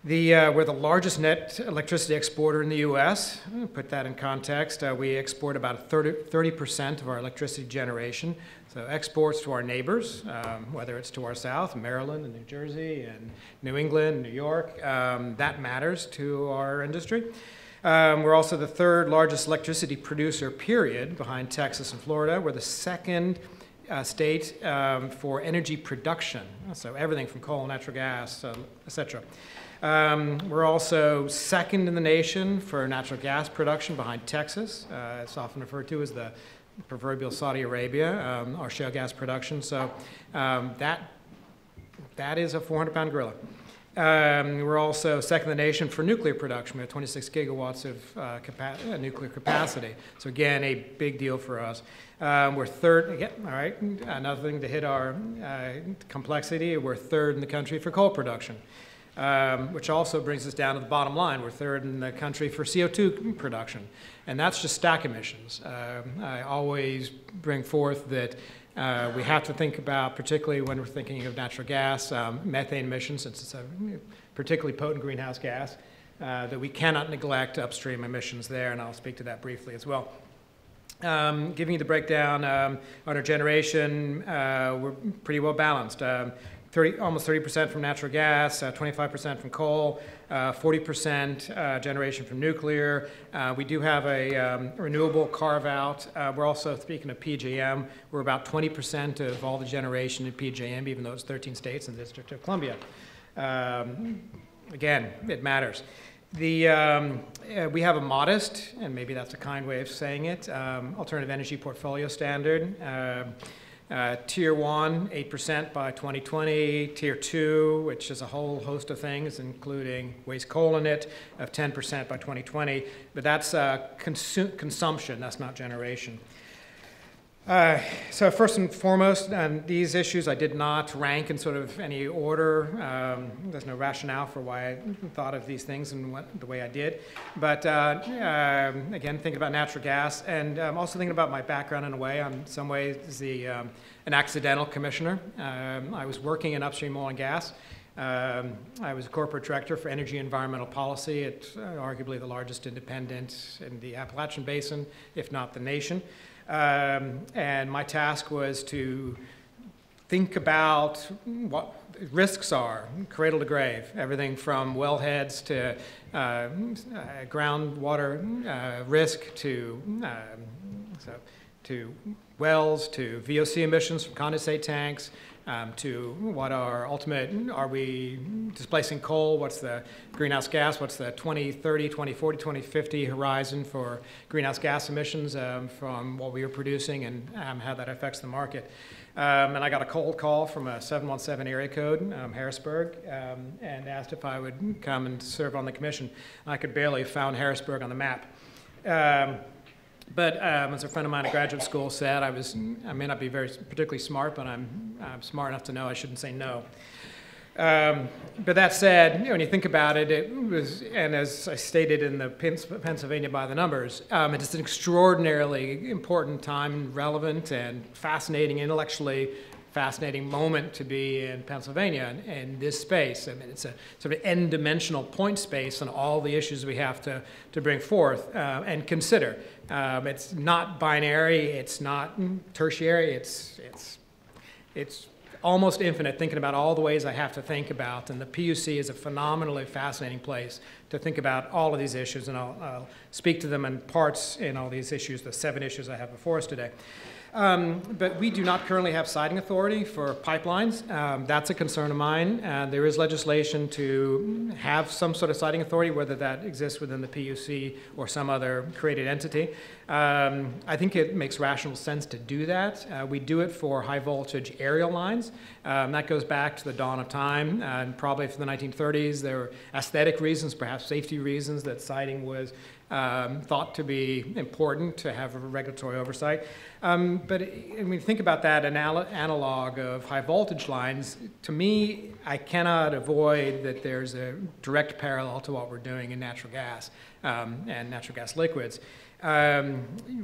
The, uh, we're the largest net electricity exporter in the U.S. Put that in context. Uh, we export about 30 percent of our electricity generation. So exports to our neighbors, um, whether it's to our south, Maryland and New Jersey and New England, New York, um, that matters to our industry. Um, we're also the third largest electricity producer, period, behind Texas and Florida. We're the second uh, state um, for energy production, so everything from coal, natural gas, uh, et cetera. Um, we're also second in the nation for natural gas production behind Texas. Uh, it's often referred to as the proverbial Saudi Arabia, um, our shale gas production. So um, that, that is a 400 pound gorilla. Um, we're also second in the nation for nuclear production. We have 26 gigawatts of uh, capa- uh, nuclear capacity. So again, a big deal for us. Um, we're third, again, all right, another thing to hit our uh, complexity, we're third in the country for coal production um, which also brings us down to the bottom line. We're third in the country for CO2 production, and that's just stack emissions. Uh, I always bring forth that uh, we have to think about, particularly when we're thinking of natural gas, um, methane emissions, since it's a particularly potent greenhouse gas, uh, that we cannot neglect upstream emissions there, and I'll speak to that briefly as well. Um, giving you the breakdown um, on our generation, uh, we're pretty well balanced. Um, 30, almost 30% from natural gas, uh, 25% from coal, uh, 40% uh, generation from nuclear. Uh, we do have a um, renewable carve out. Uh, we're also, speaking of PJM, we're about 20% of all the generation in PJM, even though it's 13 states and the District of Columbia. Um, again, it matters. The, um, uh, we have a modest, and maybe that's a kind way of saying it, um, alternative energy portfolio standard. Uh, tier one, 8% by 2020. Tier two, which is a whole host of things, including waste coal in it, of 10% by 2020. But that's uh, consu- consumption, that's not generation. Uh, so first and foremost, um, these issues I did not rank in sort of any order. Um, there's no rationale for why I thought of these things and what, the way I did. But uh, um, again, thinking about natural gas and um, also thinking about my background in a way. I'm in some ways the, um, an accidental commissioner. Um, I was working in upstream oil and gas. I was a corporate director for energy and environmental policy at uh, arguably the largest independent in the Appalachian Basin, if not the nation. Um, and my task was to think about what risks are, cradle to grave, everything from wellheads to uh, uh, groundwater uh, risk to, um, so, to wells to VOC emissions from condensate tanks, um, to what are ultimate, are we displacing coal? What's the greenhouse gas? What's the 2030, 2040, 2050 horizon for greenhouse gas emissions um, from what we are producing and um, how that affects the market? Um, and I got a cold call from a 717 area code, um, Harrisburg, um, and asked if I would come and serve on the commission. I could barely found Harrisburg on the map. But um, as a friend of mine at graduate school said, I was I may not be very particularly smart, but I'm, I'm smart enough to know I shouldn't say no. Um, but that said, you know, when you think about it, it was, and as I stated in the Pennsylvania by the numbers, um, it's an extraordinarily important time, relevant and fascinating intellectually fascinating moment to be in Pennsylvania and, this space. I mean, it's a sort of n-dimensional point space on all the issues we have to, to bring forth uh, and consider. Um, it's not binary, it's not tertiary, it's, it's, it's almost infinite thinking about all the ways I have to think about. And the PUC is a phenomenally fascinating place to think about all of these issues. And I'll, I'll speak to them in parts in all these issues, the seven issues I have before us today. Um, but we do not currently have siting authority for pipelines. Um, that's a concern of mine. Uh, there is legislation to have some sort of siting authority, whether that exists within the PUC or some other created entity. Um, I think it makes rational sense to do that. Uh, we do it for high voltage aerial lines. Um, that goes back to the dawn of time, and probably from the 1930s. There were aesthetic reasons, perhaps safety reasons, that siting was um, thought to be important to have regulatory oversight. Um, but when you think about that anal analog of high voltage lines, to me, I cannot avoid that there's a direct parallel to what we're doing in natural gas um, and natural gas liquids. Um,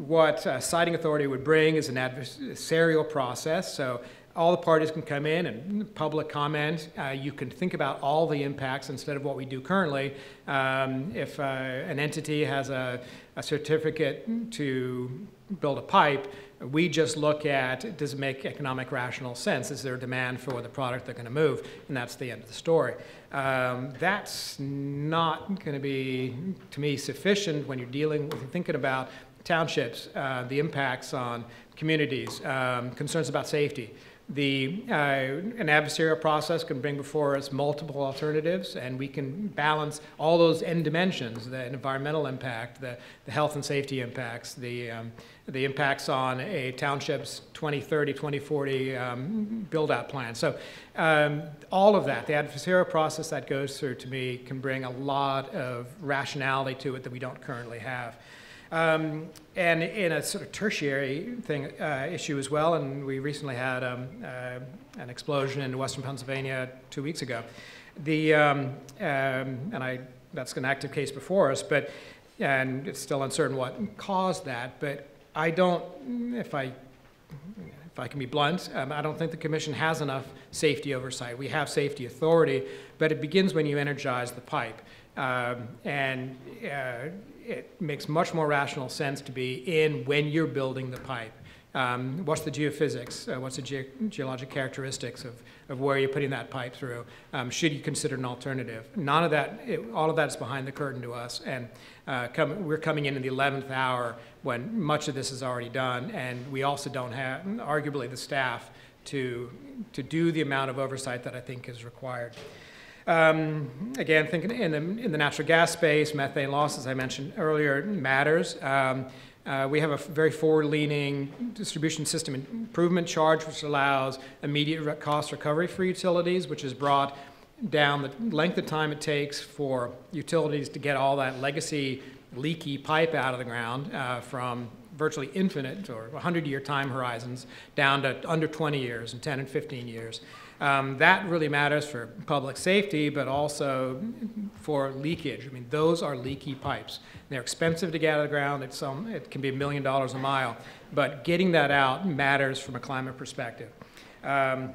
what uh, siting authority would bring is an adversarial process. So all the parties can come in and public comment. Uh, you can think about all the impacts instead of what we do currently. Um, if uh, an entity has a, a, certificate to build a pipe, we just look at does it make economic rational sense? Is there a demand for the product they're going to move? And that's the end of the story. Um, that's not going to be, to me, sufficient when you're dealing with thinking about townships, uh, the impacts on communities, um, concerns about safety the, uh, an adversarial process can bring before us multiple alternatives, and we can balance all those n dimensions, the environmental impact, the, the health and safety impacts, the, um, the impacts on a township's 2030, 2040 um, build-out plan. So um, all of that, the adversarial process that goes through, to me, can bring a lot of rationality to it that we don't currently have. Um, and in a sort of tertiary thing uh, issue as well, and we recently had um, uh, an explosion in western Pennsylvania two weeks ago. The um, um and I that's an active case before us, but and it's still uncertain what caused that. But I don't, if I if I can be blunt, um, I don't think the commission has enough safety oversight. We have safety authority, but it begins when you energize the pipe. Um, and uh, it makes much more rational sense to be in when you're building the pipe. Um, what's the geophysics? Uh, what's the ge geologic characteristics of, of where you're putting that pipe through? Um, should you consider an alternative? None of that, it, all of that is behind the curtain to us. And uh, we're coming in in the 11th hour when much of this is already done. And we also don't have, arguably, the staff to, to do the amount of oversight that I think is required. Um, again, thinking in the, in the natural gas space, methane loss, as I mentioned earlier, matters. Um, uh, we have a very forward-leaning distribution system improvement charge, which allows immediate cost recovery for utilities, which has brought down the length of time it takes for utilities to get all that legacy leaky pipe out of the ground uh, from virtually infinite or 100-year time horizons down to under 20 years and 10 and 15 years. Um, that really matters for public safety, but also for leakage. I mean, those are leaky pipes. They're expensive to get out of the ground. It's, um, it can be a million dollars a mile. But getting that out matters from a climate perspective. Um,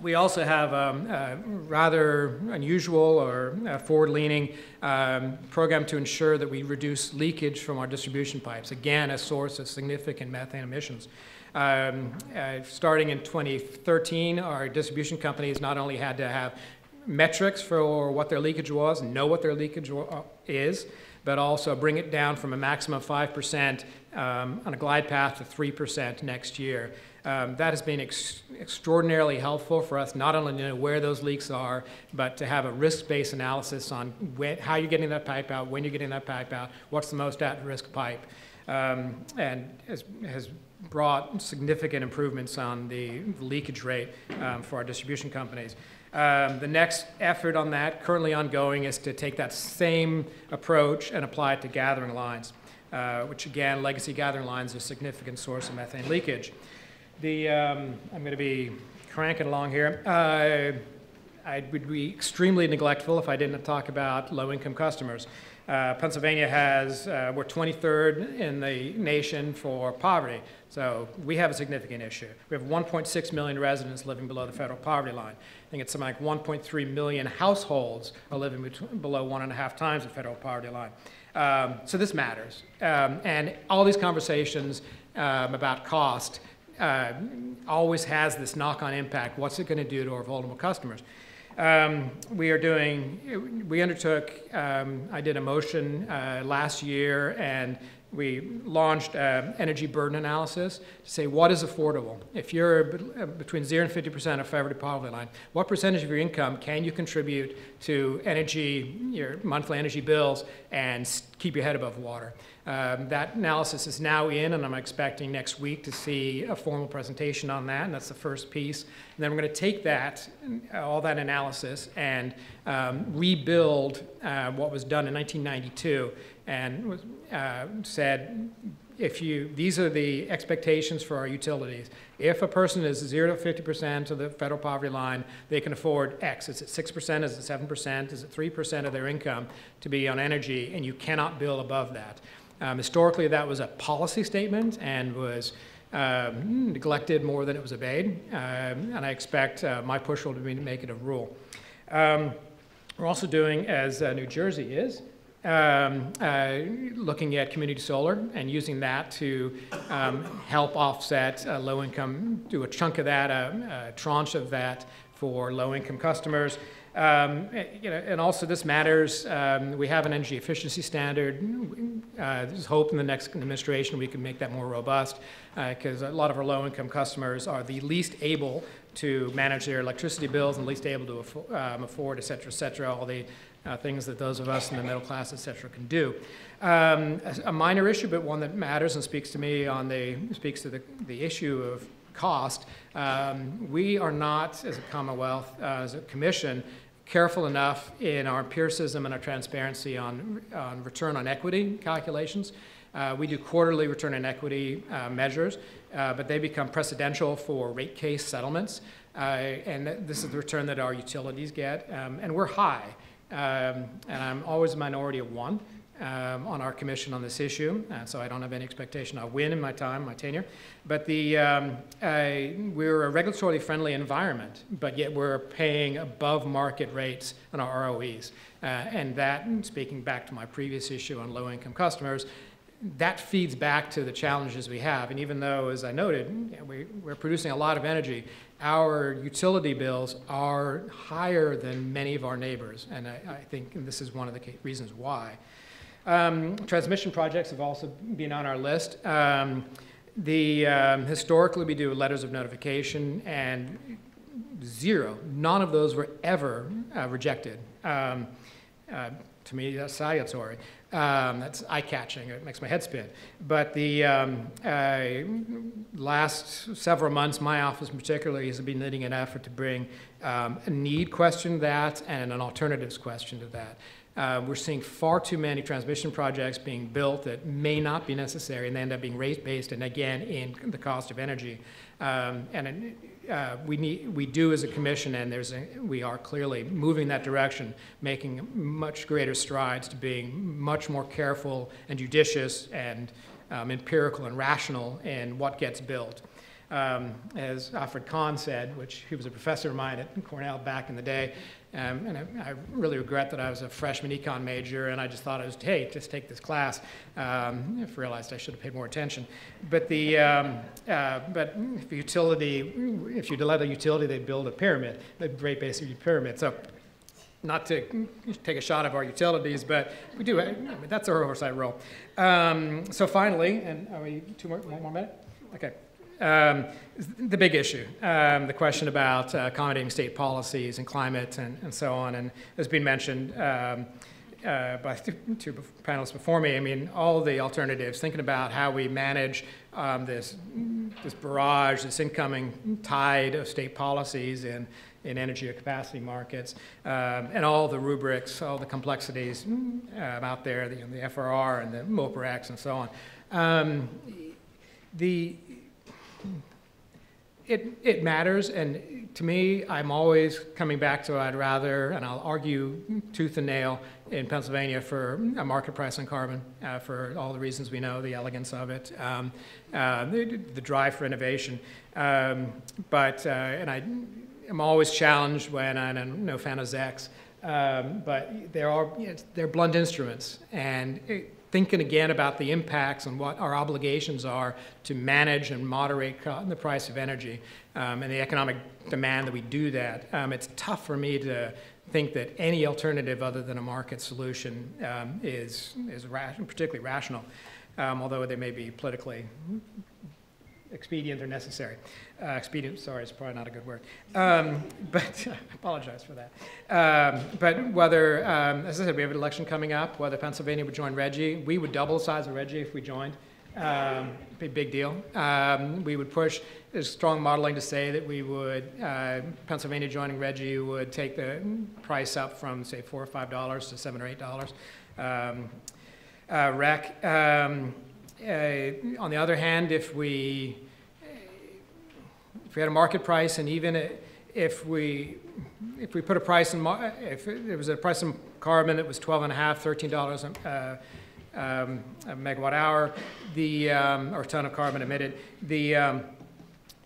we also have a um, uh, rather unusual or uh, forward-leaning um, program to ensure that we reduce leakage from our distribution pipes. Again, a source of significant methane emissions. Um, uh, starting in 2013, our distribution companies not only had to have metrics for what their leakage was, know what their leakage uh, is, but also bring it down from a maximum of 5% um, on a glide path to 3% next year. Um, that has been ex extraordinarily helpful for us, not only to know where those leaks are, but to have a risk-based analysis on when, how you're getting that pipe out, when you're getting that pipe out, what's the most at-risk pipe, um, and has, has brought significant improvements on the leakage rate um, for our distribution companies. Um, the next effort on that, currently ongoing, is to take that same approach and apply it to gathering lines, uh, which again, legacy gathering lines are a significant source of methane leakage. The, um, I'm going to be cranking along here. Uh, I would be extremely neglectful if I didn't talk about low-income customers. Uh, Pennsylvania has, uh, we're 23rd in the nation for poverty, so we have a significant issue. We have 1.6 million residents living below the federal poverty line. I think it's something like 1.3 million households are living below one and a half times the federal poverty line. Um, so this matters. Um, and all these conversations um, about cost uh, always has this knock-on impact. What's it going to do to our vulnerable customers? Um, we are doing, we undertook, um, I did a motion uh, last year and we launched uh, energy burden analysis to say what is affordable. If you're uh, between 0 and 50% of poverty poverty line, what percentage of your income can you contribute to energy, your monthly energy bills, and keep your head above water? Um, that analysis is now in, and I'm expecting next week to see a formal presentation on that, and that's the first piece. And then we're going to take that, all that analysis, and um, rebuild uh, what was done in 1992, and uh, said, if you, these are the expectations for our utilities. If a person is 0 to 50% of the federal poverty line, they can afford X. Is it 6%? Is it 7%? Is it 3% of their income to be on energy? And you cannot bill above that. Um, historically, that was a policy statement and was um, neglected more than it was obeyed. Um, and I expect uh, my push will be to make it a rule. Um, we're also doing, as uh, New Jersey is, um, uh, looking at community solar and using that to um, help offset uh, low income, do a chunk of that, a, a tranche of that for low income customers. Um, eh, you know, and also this matters. Um, we have an energy efficiency standard. Uh, there's hope in the next administration we can make that more robust because uh, a lot of our low-income customers are the least able to manage their electricity bills and least able to afford, um, afford et cetera, et cetera, all the uh, things that those of us in the middle class, et cetera, can do. Um, a, a, minor issue, but one that matters and speaks to me on the, speaks to the, the issue of cost. Um, we are not, as a Commonwealth, uh, as a commission, careful enough in our empiricism and our transparency on, on return on equity calculations. Uh, we do quarterly return on equity uh, measures, uh, but they become precedential for rate case settlements. Uh, and this is the return that our utilities get, um, and we're high. Um, and I'm always a minority of one. Um, on our commission on this issue, uh, so I don't have any expectation I'll win in my time, my tenure. But the, um, uh, we're a regulatorily friendly environment, but yet we're paying above market rates on our ROEs. Uh, and that, speaking back to my previous issue on low income customers, that feeds back to the challenges we have. And even though, as I noted, we, are producing a lot of energy, our utility bills are higher than many of our neighbors. And I, I think this is one of the reasons why. Um, transmission projects have also been on our list. Um, the, um, historically, we do letters of notification, and zero, none of those were ever uh, rejected. Um, uh, to me, that's salutary. Um, that's eye-catching. It makes my head spin. But the um, uh, last several months, my office particularly has been leading an effort to bring a need question to that and an alternatives question to that. Uh, we're seeing far too many transmission projects being built that may not be necessary and they end up being rate-based and again in the cost of energy. Um, and uh, we, need, we do as a commission and there's a, we are clearly moving that direction, making much greater strides to being much more careful and judicious and um, empirical and rational in what gets built. Um, as Alfred Kahn said, which he was a professor of mine at Cornell back in the day, um, and I, I, really regret that I was a freshman econ major and I just thought I was, hey, just take this class. Um, I realized I should have paid more attention. But the, um, uh, but if utility, if you let a utility, they build a pyramid, a great basic pyramid. So not to take a shot of our utilities, but we do, that's our oversight role. Um, so finally, and are we two more, one more minute? Okay. Um, the big issue, um, the question about uh, accommodating state policies and climate and, and so on, and has been mentioned um, uh, by two panelists before me. I mean, all the alternatives, thinking about how we manage um, this, this barrage, this incoming tide of state policies in, in energy or capacity markets, um, and all the rubrics, all the complexities um, out there, the, the FRR and the MOPR and so on. Um, the it, it matters, and to me, I'm always coming back to I'd rather, and I'll argue tooth and nail in Pennsylvania for a market price on carbon uh, for all the reasons we know, the elegance of it, um, uh, the, the, drive for innovation. Um, but, uh, and I am always challenged when I'm no fan of ZECs, um, but there are, you know, they're blunt instruments, and it, thinking again about the impacts and what our obligations are to manage and moderate the price of energy um, and the economic demand that we do that. Um, it's tough for me to think that any alternative other than a market solution um, is, is particularly rational, um, although they may be politically expedient or necessary. Uh, expedient, sorry, it's probably not a good word. Um, [laughs] but I apologize for that. Um, but whether, um, as I said, we have an election coming up, whether Pennsylvania would join RGGI, we would double the size of RGGI if we joined. Um, big, big deal. Um, we would push, there's strong modeling to say that we would, uh, Pennsylvania joining RGGI would take the price up from, say, four or five dollars to seven or eight dollars. Um, uh, REC, uh, on the other hand, if we if we had a market price and even if we if we put a price in if there was a price in carbon that was 12 and a half 13 dollars uh, um, a megawatt hour the um, or ton of carbon emitted the um,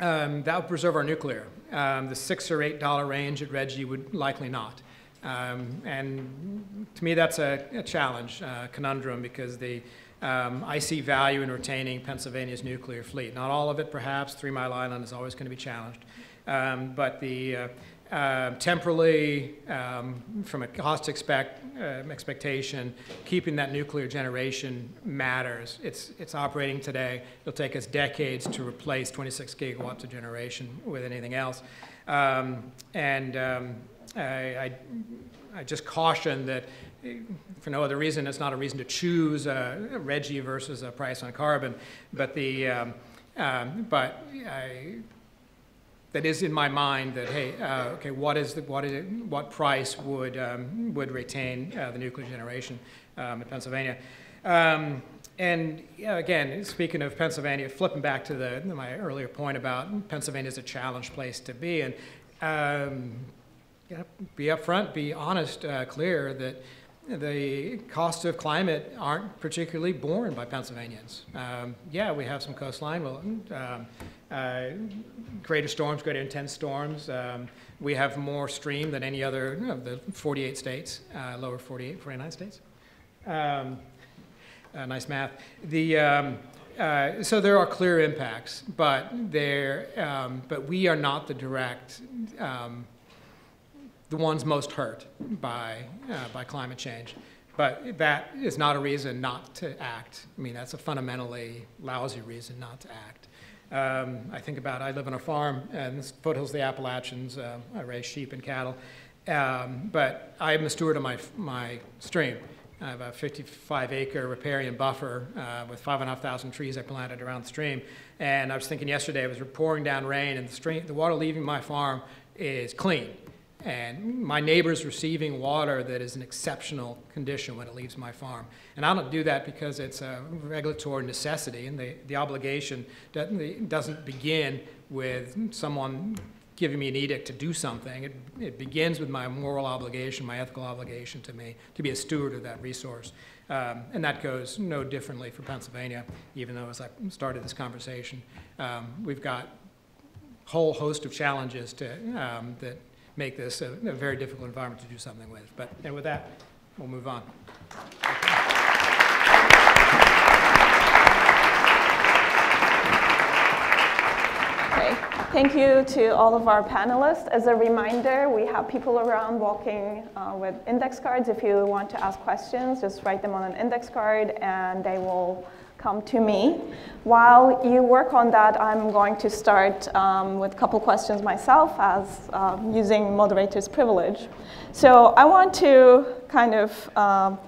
um that would preserve our nuclear. Um, the six or eight dollar range at RGGI would likely not. Um, and to me that's a, a challenge uh, conundrum because the um, I see value in retaining Pennsylvania's nuclear fleet. Not all of it, perhaps. Three Mile Island is always going to be challenged. Um, but the uh, uh, temporally, um, from a cost expect, uh, expectation, keeping that nuclear generation matters. It's, it's operating today. It'll take us decades to replace 26 gigawatts of generation with anything else. Um, and um, I, I, I just caution that for no other reason, it's not a reason to choose a, RGGI versus a price on carbon, but the um, um, but I, that is in my mind that hey, uh, okay, what is the what is it, what price would um, would retain uh, the nuclear generation um, in Pennsylvania? Um, and again, speaking of Pennsylvania, flipping back to the my earlier point about Pennsylvania is a challenged place to be, and um, be upfront, be honest, uh, clear that the costs of climate aren't particularly borne by Pennsylvanians. Um, yeah, we have some coastline, well, um, uh, greater storms, greater intense storms. Um, we have more stream than any other of the 48 states, uh, lower 48, 49 states. Um, uh, nice math. The, um, uh, so there are clear impacts, but there, um, but we are not the direct, the ones most hurt by uh, by climate change. But that is not a reason not to act. I mean, that's a fundamentally lousy reason not to act. Um, I think about I live on a farm and foothills of the Appalachians. Uh, I raise sheep and cattle, um, but I'm a steward of my my stream. I have a 55 acre riparian buffer uh, with 5,500 trees I planted around the stream. And I was thinking yesterday, it was pouring down rain, and the, stream, the water leaving my farm is clean. And my neighbor's receiving water that is in exceptional condition when it leaves my farm. And I don't do that because it's a regulatory necessity, and the, the obligation doesn't, doesn't begin with someone giving me an edict to do something. It, it begins with my moral obligation, my ethical obligation to me to be a steward of that resource. Um, and that goes no differently for Pennsylvania, even though as I started this conversation, um, we've got whole host of challenges to, um, that make this a, a, very difficult environment to do something with. But and with that, we'll move on. Thank you to all of our panelists. As a reminder, we have people around walking uh, with index cards. If you want to ask questions, just write them on an index card and they will come to me. While you work on that, I'm going to start um, with a couple questions myself as uh, using moderator's privilege. So I want to kind of um,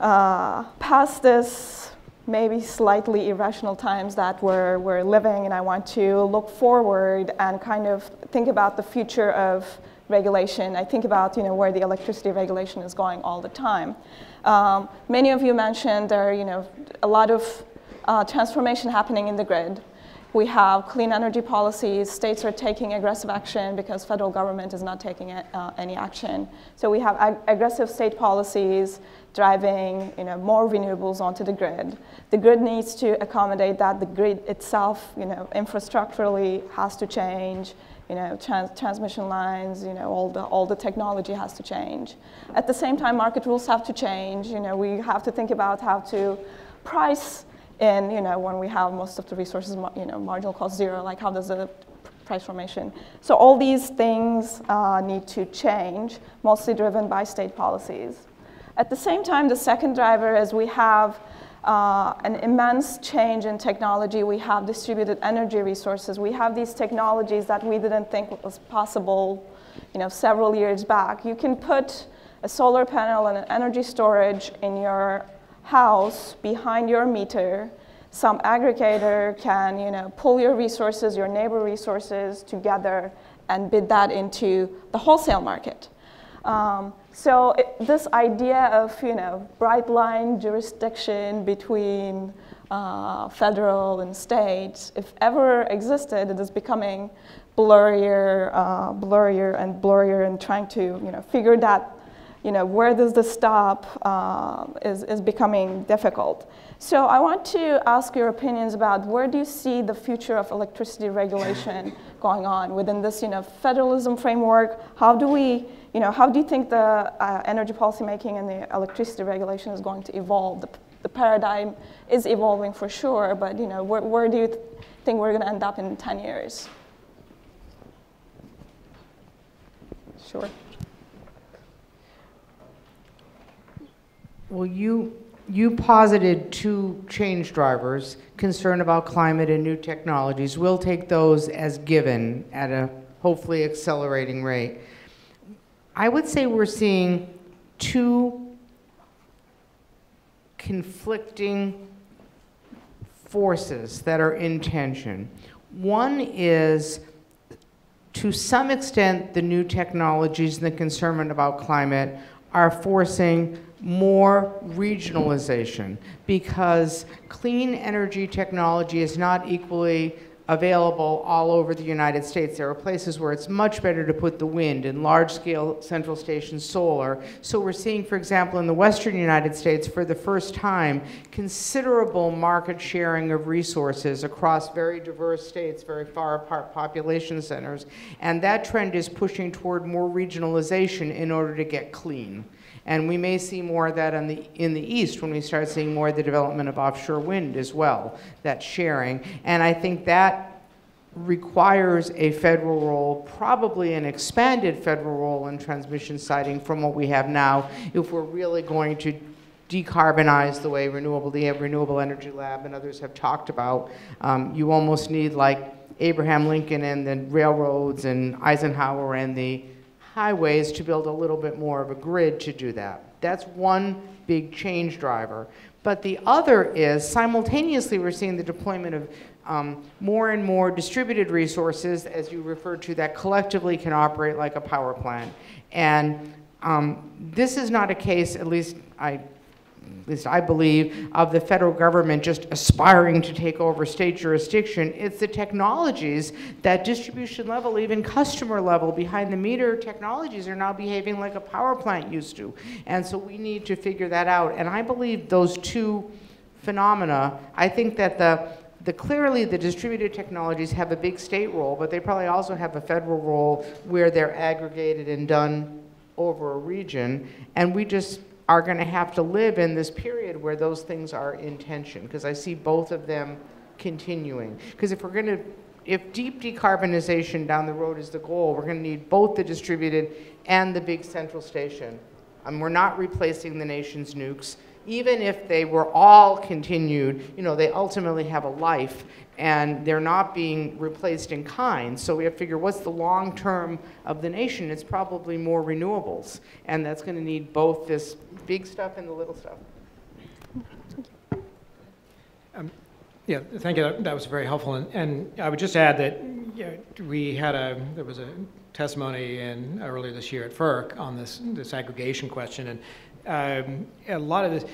uh, pass this maybe slightly irrational times that we're, we're living, and I want to look forward and kind of think about the future of regulation. I think about you know, where the electricity regulation is going all the time. Um, many of you mentioned there are you know, a lot of uh, transformation happening in the grid. We have clean energy policies. States are taking aggressive action because federal government is not taking uh, any action. So we have ag aggressive state policies driving you know, more renewables onto the grid. The grid needs to accommodate that. The grid itself, you know, infrastructurally has to change. You know, trans transmission lines, you know, all the, all the technology has to change. At the same time, market rules have to change. You know, we have to think about how to price in, you know, when we have most of the resources, you know, marginal cost zero, like how does the price formation. So all these things uh, need to change, mostly driven by state policies. At the same time, the second driver is we have uh, an immense change in technology. We have distributed energy resources. We have these technologies that we didn't think was possible you know, several years back. You can put a solar panel and an energy storage in your house behind your meter. Some aggregator can you know, pull your resources, your neighbor resources together and bid that into the wholesale market. Um, so it, this idea of you know bright line jurisdiction between uh, federal and state, if ever existed, it is becoming blurrier, uh, blurrier and blurrier, and trying to you know figure that you know where does this stop uh, is is becoming difficult. So I want to ask your opinions about where do you see the future of electricity regulation [laughs] going on within this you know federalism framework? How do we you know, how do you think the uh, energy policy making and the electricity regulation is going to evolve? The, the paradigm is evolving for sure, but you know, where, where do you th think we're going to end up in 10 years? Sure. Well, you, you posited two change drivers, concern about climate and new technologies. We'll take those as given at a hopefully accelerating rate. I would say we're seeing two conflicting forces that are in tension. One is, to some extent, the new technologies and the concern about climate are forcing more regionalization because clean energy technology is not equally available all over the United States. There are places where it's much better to put the wind and large-scale central station solar. So we're seeing, for example, in the western United States, for the first time, considerable market sharing of resources across very diverse states, very far apart population centers. And that trend is pushing toward more regionalization in order to get clean. And we may see more of that in the, in the east when we start seeing more of the development of offshore wind as well, that sharing. And I think that requires a federal role, probably an expanded federal role in transmission siting from what we have now, if we're really going to decarbonize the way renewable, the Renewable Energy Lab and others have talked about. Um, you almost need like Abraham Lincoln and the railroads and Eisenhower and the highways to build a little bit more of a grid to do that. That's one big change driver. But the other is simultaneously we're seeing the deployment of um, more and more distributed resources, as you referred to, that collectively can operate like a power plant. And um, this is not a case, at least I at least I believe, of the federal government just aspiring to take over state jurisdiction. It's the technologies that distribution level, even customer level, behind the meter technologies are now behaving like a power plant used to. And so we need to figure that out. And I believe those two phenomena, I think that the the, clearly the distributed technologies have a big state role, but they probably also have a federal role where they're aggregated and done over a region. And we just are going to have to live in this period where those things are in tension, because I see both of them continuing. Because if we're going to, if deep decarbonization down the road is the goal, we're going to need both the distributed and the big central station. And we're not replacing the nation's nukes even if they were all continued, you know, they ultimately have a life and they're not being replaced in kind. So we have to figure what's the long term of the nation? It's probably more renewables. And that's going to need both this big stuff and the little stuff. Um, yeah, thank you. That, that was very helpful. And, and, I would just add that you know, we had a, there was a testimony in earlier this year at FERC on this, this aggregation question. And um, a lot of this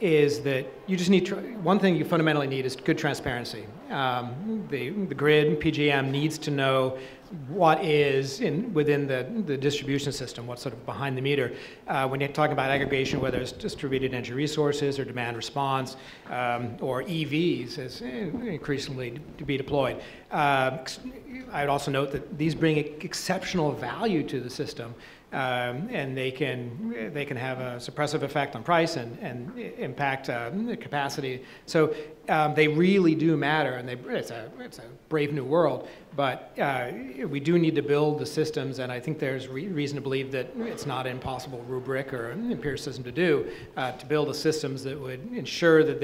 is that you just need, one thing you fundamentally need is good transparency. Um, the, the grid, PJM needs to know what is in, within the, the distribution system, what's sort of behind the meter. Uh, when you're talking about aggregation, whether it's distributed energy resources or demand response um, or EVs as increasingly to be deployed. Uh, I would also note that these bring exceptional value to the system um, and they can they can have a suppressive effect on price and and impact uh, capacity. So um, they really do matter, and they, it's a it's a brave new world. But uh, we do need to build the systems, and I think there's re reason to believe that it's not an impossible rubric or empiricism to do uh, to build the systems that would ensure that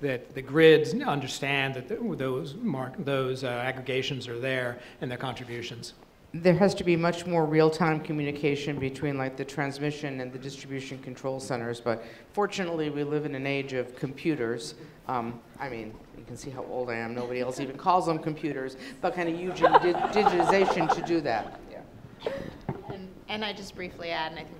that the grids understand that the, those mark those uh, aggregations are there and their contributions there has to be much more real-time communication between like the transmission and the distribution control centers. But fortunately, we live in an age of computers. Um, I mean, you can see how old I am. Nobody else even calls them computers, but kind of using di digitization to do that. Yeah. And, and I just briefly add, and I think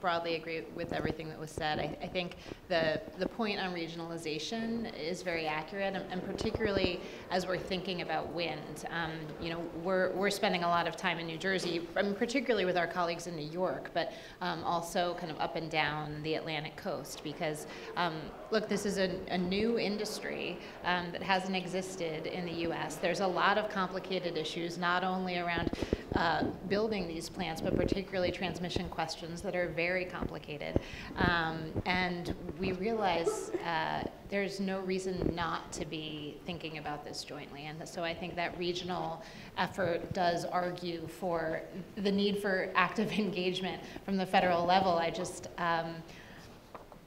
broadly agree with everything that was said. I, I, think the, the point on regionalization is very accurate, and, and particularly as we're thinking about wind. Um, you know, we're, we're spending a lot of time in New Jersey, I mean, particularly with our colleagues in New York, but um, also kind of up and down the Atlantic coast, because um, look, this is a, a new industry um, that hasn't existed in the U.S. There's a lot of complicated issues, not only around uh, building these plants, but particularly transmission questions that are very complicated. Um, and we realize uh, there's no reason not to be thinking about this jointly. And so I think that regional effort does argue for the need for active [laughs] engagement from the federal level. I just, um,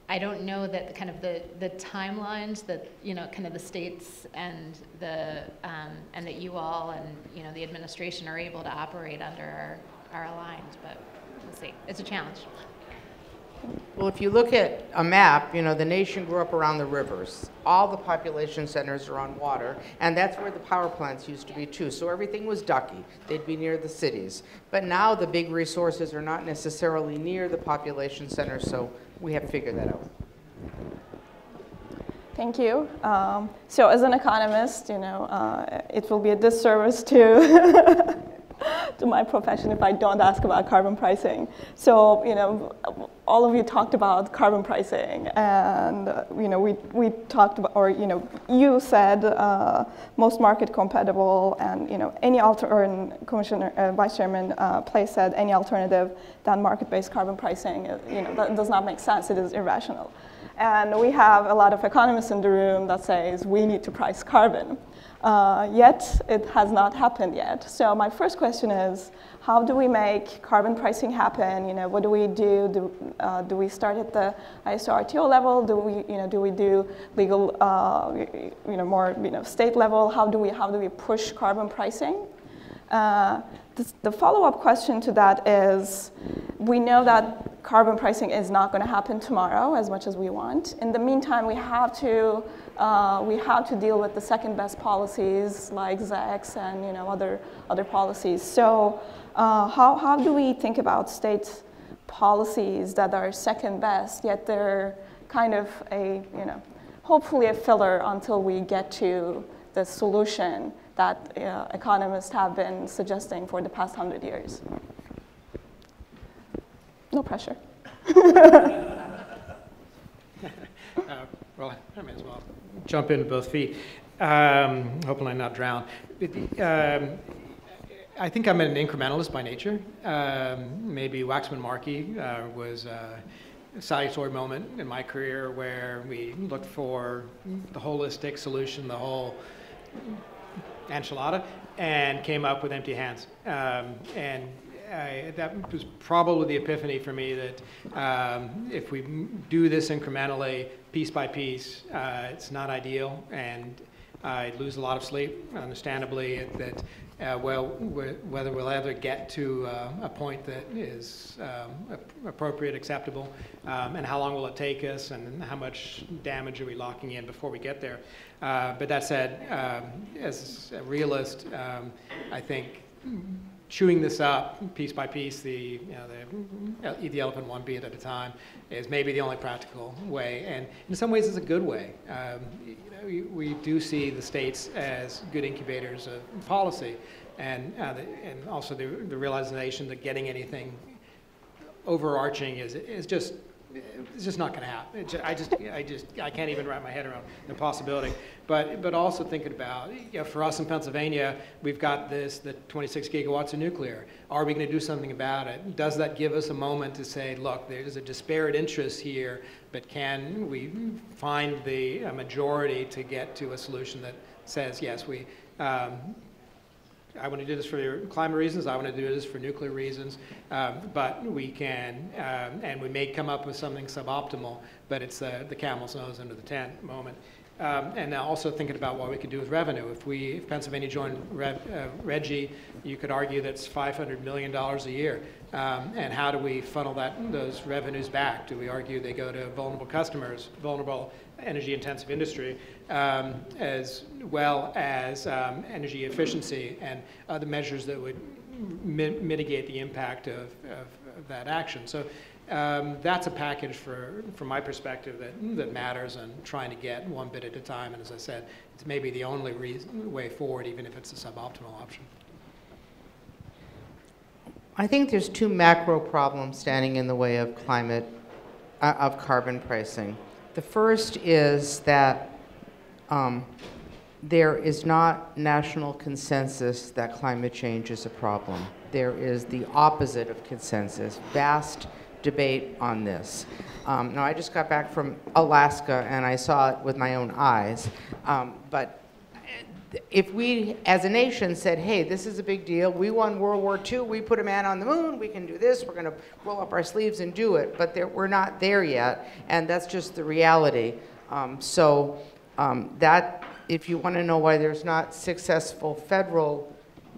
I don't know that the, kind of the, the timelines that you know kind of the states and the um, and that you all and you know the administration are able to operate under are, are aligned, but we'll see. It's a challenge. Well, if you look at a map, you know, the nation grew up around the rivers. All the population centers are on water, and that's where the power plants used to be too. So everything was ducky. They'd be near the cities. But now the big resources are not necessarily near the population centers, so we have to figure that out. Thank you. Um, so, as an economist, you know, uh, it will be a disservice to [laughs] [laughs] to my profession if I don't ask about carbon pricing. So, you know, all of you talked about carbon pricing, and uh, you know, we we talked about, or you know, you said uh, most market compatible, and you know, any alter, or Commissioner uh, Vice Chairman uh, Place said any alternative than market-based carbon pricing, uh, you know, that does not make sense. It is irrational. And we have a lot of economists in the room that says we need to price carbon. Uh, yet it has not happened yet. So my first question is, how do we make carbon pricing happen? You know, what do we do? Do, uh, do we start at the ISO RTO level? Do we, you know, do we do legal, uh, you know, more, you know, state level? How do we, how do we push carbon pricing? Uh, the follow-up question to that is, we know that carbon pricing is not going to happen tomorrow as much as we want. In the meantime, we have to uh, we have to deal with the second best policies like ZECs and you know other other policies. So uh, how how do we think about state policies that are second best yet they're kind of a you know hopefully a filler until we get to the solution that uh, economists have been suggesting for the past hundred years. No pressure. [laughs] uh, well, I may as well jump in both feet. Um, hoping I'm not drown. Um, I think I'm an incrementalist by nature. Um, maybe Waxman Markey uh, was a salutary moment in my career where we looked for the holistic solution, the whole enchilada, and came up with empty hands. Um, and I, that was probably the epiphany for me that um, if we do this incrementally, piece by piece, uh, it's not ideal, and I lose a lot of sleep, understandably, that uh, well, whether we'll ever get to uh, a point that is um, appropriate, acceptable, um, and how long will it take us, and how much damage are we locking in before we get there. Uh, but that said, um, as a realist, um, I think chewing this up piece by piece, the, you know, the, the elephant one bit at a time, is maybe the only practical way. And in some ways, it's a good way. Um, you know, we, we, do see the states as good incubators of policy, and, uh, the, and also the, the realization that getting anything overarching is, is just it's just not going to happen. Just, I just, I just, I can't even wrap my head around the possibility. But, but also thinking about, you know, for us in Pennsylvania, we've got this, the 26 gigawatts of nuclear. Are we going to do something about it? Does that give us a moment to say, look, there's a disparate interest here, but can we find the majority to get to a solution that says, yes, we um, I want to do this for climate reasons, I want to do this for nuclear reasons, um, but we can, um, and we may come up with something suboptimal, but it's uh, the camel's nose under the tent moment. Um, and also thinking about what we could do with revenue. If we, if Pennsylvania joined uh, RGGI, you could argue that's $500 million a year. Um, and how do we funnel that, those revenues back? Do we argue they go to vulnerable customers, vulnerable energy intensive industry, um, as well as um, energy efficiency and other measures that would mi mitigate the impact of, of, of that action. So um, that's a package for, from my perspective that, that matters and trying to get one bit at a time. And as I said, it's maybe the only reason, way forward, even if it's a suboptimal option. I think there's two macro problems standing in the way of climate, uh, of carbon pricing. The first is that um, there is not national consensus that climate change is a problem. There is the opposite of consensus, vast debate on this. Um, now, I just got back from Alaska and I saw it with my own eyes, um, but if we as a nation said, hey, this is a big deal, we won World War II, we put a man on the moon, we can do this, we're going to roll up our sleeves and do it, but there, we're not there yet, and that's just the reality. Um, so um, that, if you want to know why there's not successful federal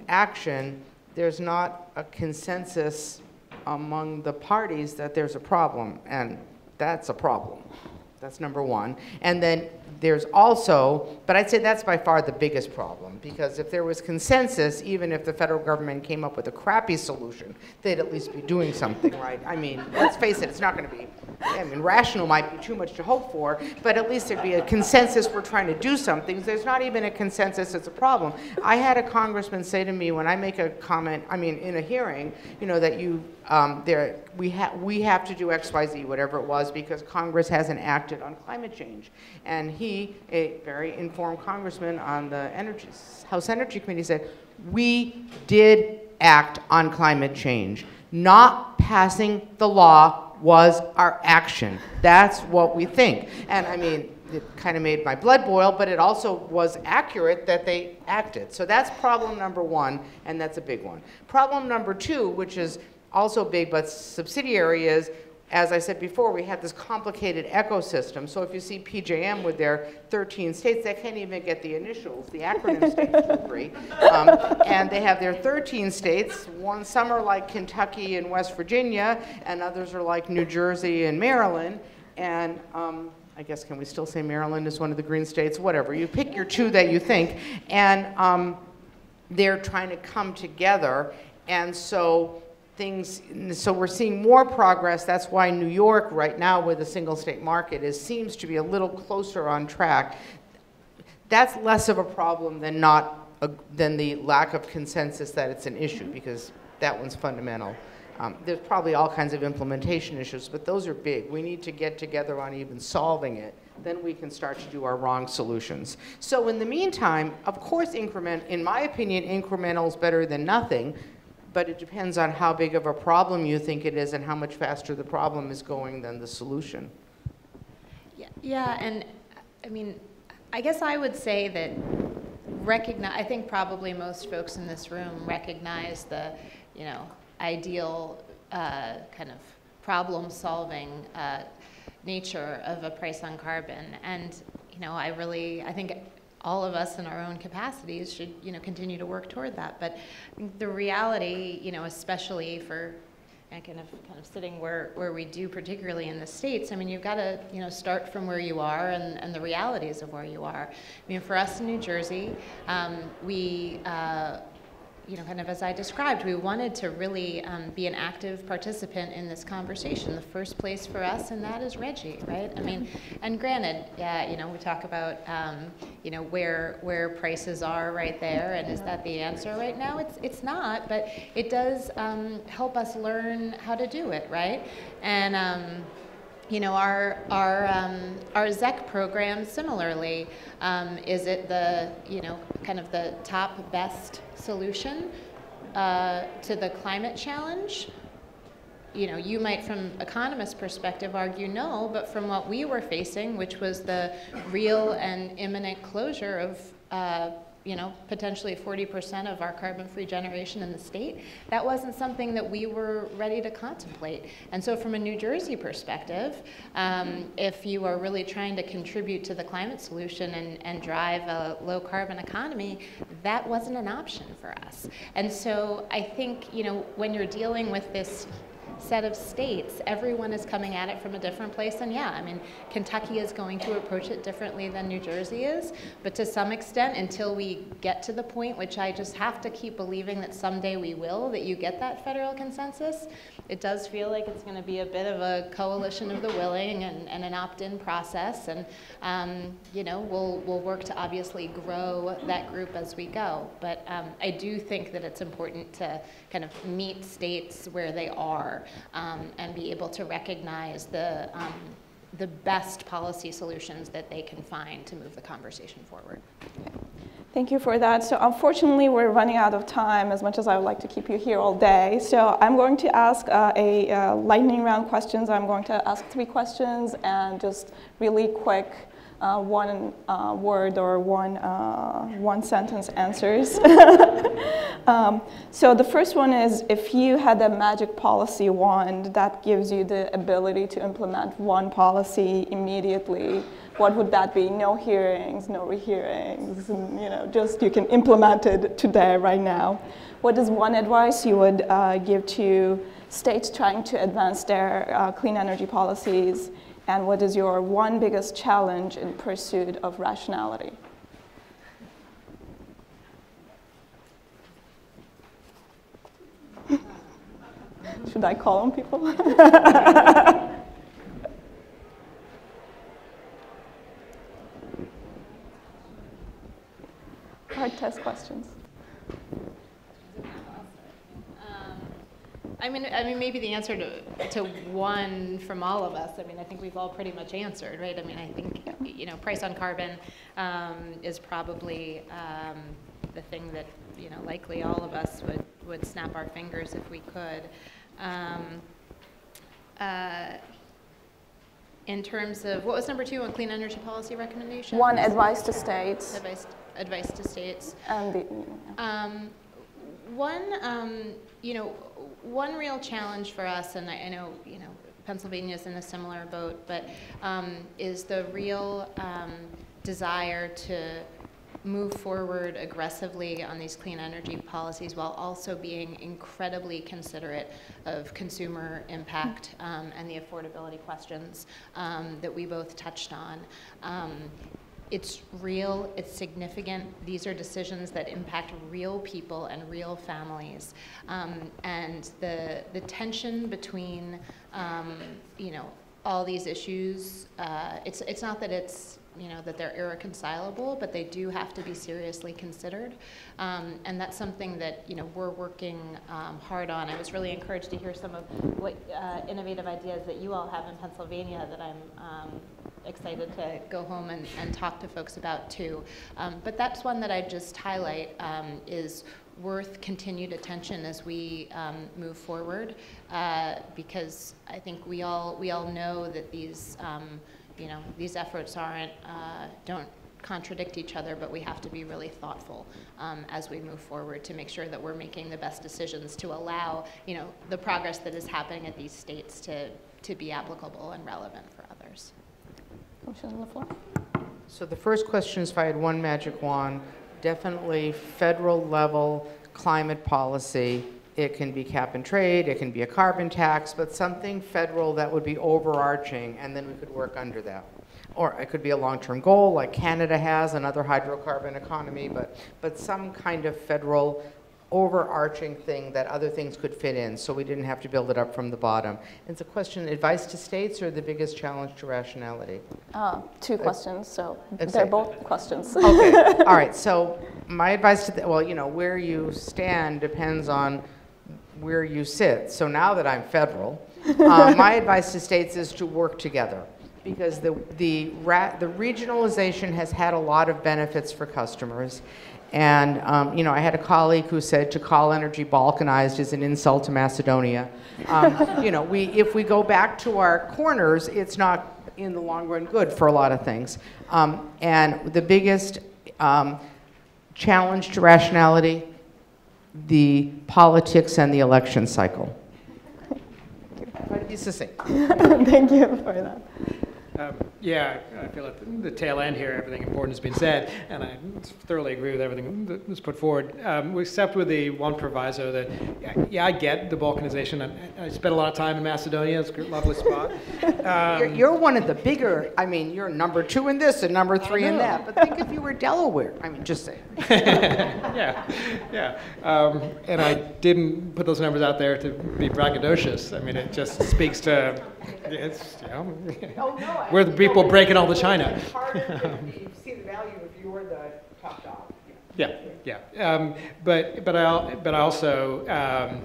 action, there's not a consensus among the parties that there's a problem, and that's a problem. That's number one. And then there's also, but I'd say that's by far the biggest problem because if there was consensus, even if the federal government came up with a crappy solution, they'd at least be doing something [laughs] right. I mean, let's face it, it's not going to be, I mean, rational might be too much to hope for, but at least there'd be a consensus we're trying to do something. There's not even a consensus, it's a problem. I had a congressman say to me when I make a comment, I mean, in a hearing, you know, that you, um, there, we, ha- we have to do X, Y, Z, whatever it was, because Congress hasn't acted on climate change. And he, a very informed congressman on the energy, House Energy Committee, said, we did act on climate change. Not passing the law was our action. That's what we think. And I mean, it kind of made my blood boil, but it also was accurate that they acted. So that's problem number one, and that's a big one. Problem number two, which is also big but subsidiary, is as I said before, we have this complicated ecosystem. So if you see PJM with their 13 states, they can't even get the initials, the acronym [laughs] stands to agree. Um, and they have their 13 states. One, some are like Kentucky and West Virginia, and others are like New Jersey and Maryland. And um, I guess, can we still say Maryland is one of the green states? Whatever. You pick your two that you think. And um, they're trying to come together. And so things, so we're seeing more progress. That's why New York right now with a single state market is, seems to be a little closer on track. That's less of a problem than not, a, than the lack of consensus that it's an issue because that one's fundamental. Um, there's probably all kinds of implementation issues, but those are big. We need to get together on even solving it. Then we can start to do our wrong solutions. So in the meantime, of course, increment, in my opinion, incremental is better than nothing but it depends on how big of a problem you think it is and how much faster the problem is going than the solution. Yeah, yeah and I mean, I guess I would say that recognize, I think probably most folks in this room recognize the, you know, ideal uh, kind of problem solving uh, nature of a price on carbon. And, you know, I really, I think all of us in our own capacities should, you know, continue to work toward that. But the reality, you know, especially for and kind of kind of sitting where, where we do, particularly in the states. I mean, you've got to you know start from where you are and, and the realities of where you are. I mean, for us in New Jersey, um, we uh, you know, kind of as I described, we wanted to really um, be an active participant in this conversation. The first place for us, and that is RGGI, right? I mean, and granted, yeah, you know, we talk about, um, you know, where where prices are right there, and is that the answer right now? It's it's not, but it does um, help us learn how to do it, right? And um, you know, our, our, um, our ZEC program, similarly, um, is it the, you know, kind of the top best solution uh, to the climate challenge? You know, you might from economist perspective argue no, but from what we were facing, which was the real and imminent closure of uh, you know, potentially 40% of our carbon-free generation in the state, that wasn't something that we were ready to contemplate. And so from a New Jersey perspective, um, if you are really trying to contribute to the climate solution and, and drive a low-carbon economy, that wasn't an option for us. And so I think, you know, when you're dealing with this set of states, everyone is coming at it from a different place. And yeah, I mean, Kentucky is going to approach it differently than New Jersey is. But to some extent, until we get to the point, which I just have to keep believing that someday we will, that you get that federal consensus, it does feel like it's going to be a bit of a coalition of the willing and, and an opt-in process. And, um, you know, we'll, we'll work to obviously grow that group as we go. But um, I do think that it's important to kind of meet states where they are um, and be able to recognize the, um, the best policy solutions that they can find to move the conversation forward. Thank you for that. So unfortunately, we're running out of time as much as I would like to keep you here all day. So I'm going to ask uh, a uh, lightning round questions. I'm going to ask three questions and just really quick uh, one uh, word or one, uh, one sentence answers. [laughs] um, so the first one is if you had a magic policy wand that gives you the ability to implement one policy immediately, what would that be? No hearings, no rehearings, and, you know, just you can implement it today, right now. What is one advice you would uh, give to states trying to advance their uh, clean energy policies And what is your one biggest challenge in pursuit of rationality? [laughs] Should I call on people? [laughs] Hard test questions. I mean, I mean, maybe the answer to, to one from all of us. I mean, I think we've all pretty much answered, right? I mean, I think you know, price on carbon um, is probably um, the thing that you know, likely all of us would would snap our fingers if we could. Um, uh, in terms of what was number two on clean energy policy recommendations? One, advice to states. Advice, advice to states. And the, Um, one, um, you know, one real challenge for us, and I, I know, you know, Pennsylvania's in a similar boat, but um, is the real um, desire to move forward aggressively on these clean energy policies while also being incredibly considerate of consumer impact um, and the affordability questions um, that we both touched on. It's real, it's significant. These are decisions that impact real people and real families. Um, and the, the tension between, um, you know, all these issues, uh, it's, it's not that it's you know, that they're irreconcilable, but they do have to be seriously considered. Um, and that's something that, you know, we're working um, hard on. I was really encouraged to hear some of what uh, innovative ideas that you all have in Pennsylvania that I'm um, excited to go home and, and talk to folks about too. Um, but that's one that I just highlight um, is worth continued attention as we um, move forward uh, because I think we all we all know that these um, you know, these efforts aren't, uh, don't contradict each other, but we have to be really thoughtful um, as we move forward to make sure that we're making the best decisions to allow, you know, the progress that is happening at these states to, to be applicable and relevant for others. Commissioner on the floor. So the first question is if I had one magic wand, definitely federal level climate policy it can be cap and trade, it can be a carbon tax, but something federal that would be overarching, and then we could work under that. Or it could be a long-term goal, like Canada has, another hydrocarbon economy, but, but some kind of federal overarching thing that other things could fit in, so we didn't have to build it up from the bottom. It's a question, advice to states or the biggest challenge to rationality? Uh, two questions, so they're both questions. Okay, [laughs] all right, so my advice to, the, well, you know, where you stand depends on where you sit. So now that I'm federal, uh, [laughs] my advice to states is to work together because the, the, ra- the regionalization has had a lot of benefits for customers. And, um, you know, I had a colleague who said to call energy balkanized is an insult to Macedonia. Um, [laughs] you know, we, if we go back to our corners, it's not in the long run good for a lot of things. Um, and the biggest um, challenge to rationality the politics and the election cycle. Try to be succinct. Thank you for that. Um, Yeah, I feel at the- the tail end here, everything important has been said, and I thoroughly agree with everything that was put forward, um, except with the one proviso that, yeah, I get the balkanization. I- I spent a lot of time in Macedonia, it's a lovely spot. [laughs] You're, Um, you're one of the bigger, I mean, you're number two in this and number three in that. But think if you were Delaware. I mean, just say. [laughs] yeah, yeah. Um, and I didn't put those numbers out there to be braggadocious. I mean, it just speaks to, [laughs] it's, know, Oh, we're the people breaking all the china. [laughs] You see the value if you were the top dog. Yeah, yeah. Um, but but I but I also um,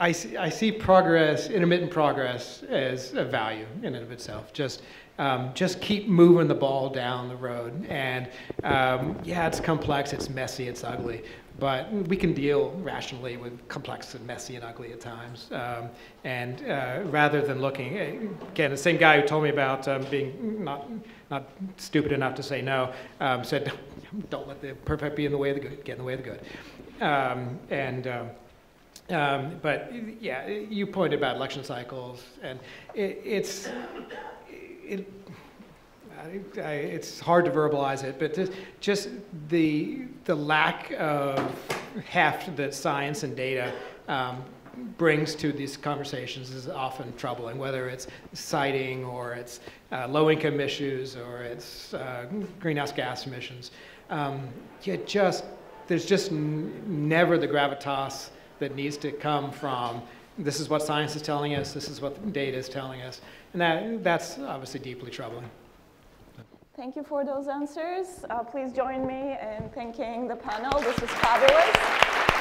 I see, I see progress, intermittent progress, as a value in and of itself. Just um, just keep moving the ball down the road. And um, yeah, it's complex, it's messy, it's ugly, but we can deal rationally with complex and messy and ugly at times. Um, and uh, rather than looking, again, the same guy who told me about um, being not not stupid enough to say no, um, said, don't let the perfect be in the way of the good, get in the way of the good. Um, and um, um, but yeah, you pointed about election cycles, and it, it's it, I, I, it's hard to verbalize it, but just, just the the lack of heft that science and data um, brings to these conversations is often troubling, whether it's siting or it's uh, low-income issues or it's uh, greenhouse gas emissions. Um, you just, there's just never the gravitas that needs to come from this is what science is telling us, this is what data is telling us, and that, that's obviously deeply troubling. Thank you for those answers. Uh, please join me in thanking the panel. This was fabulous.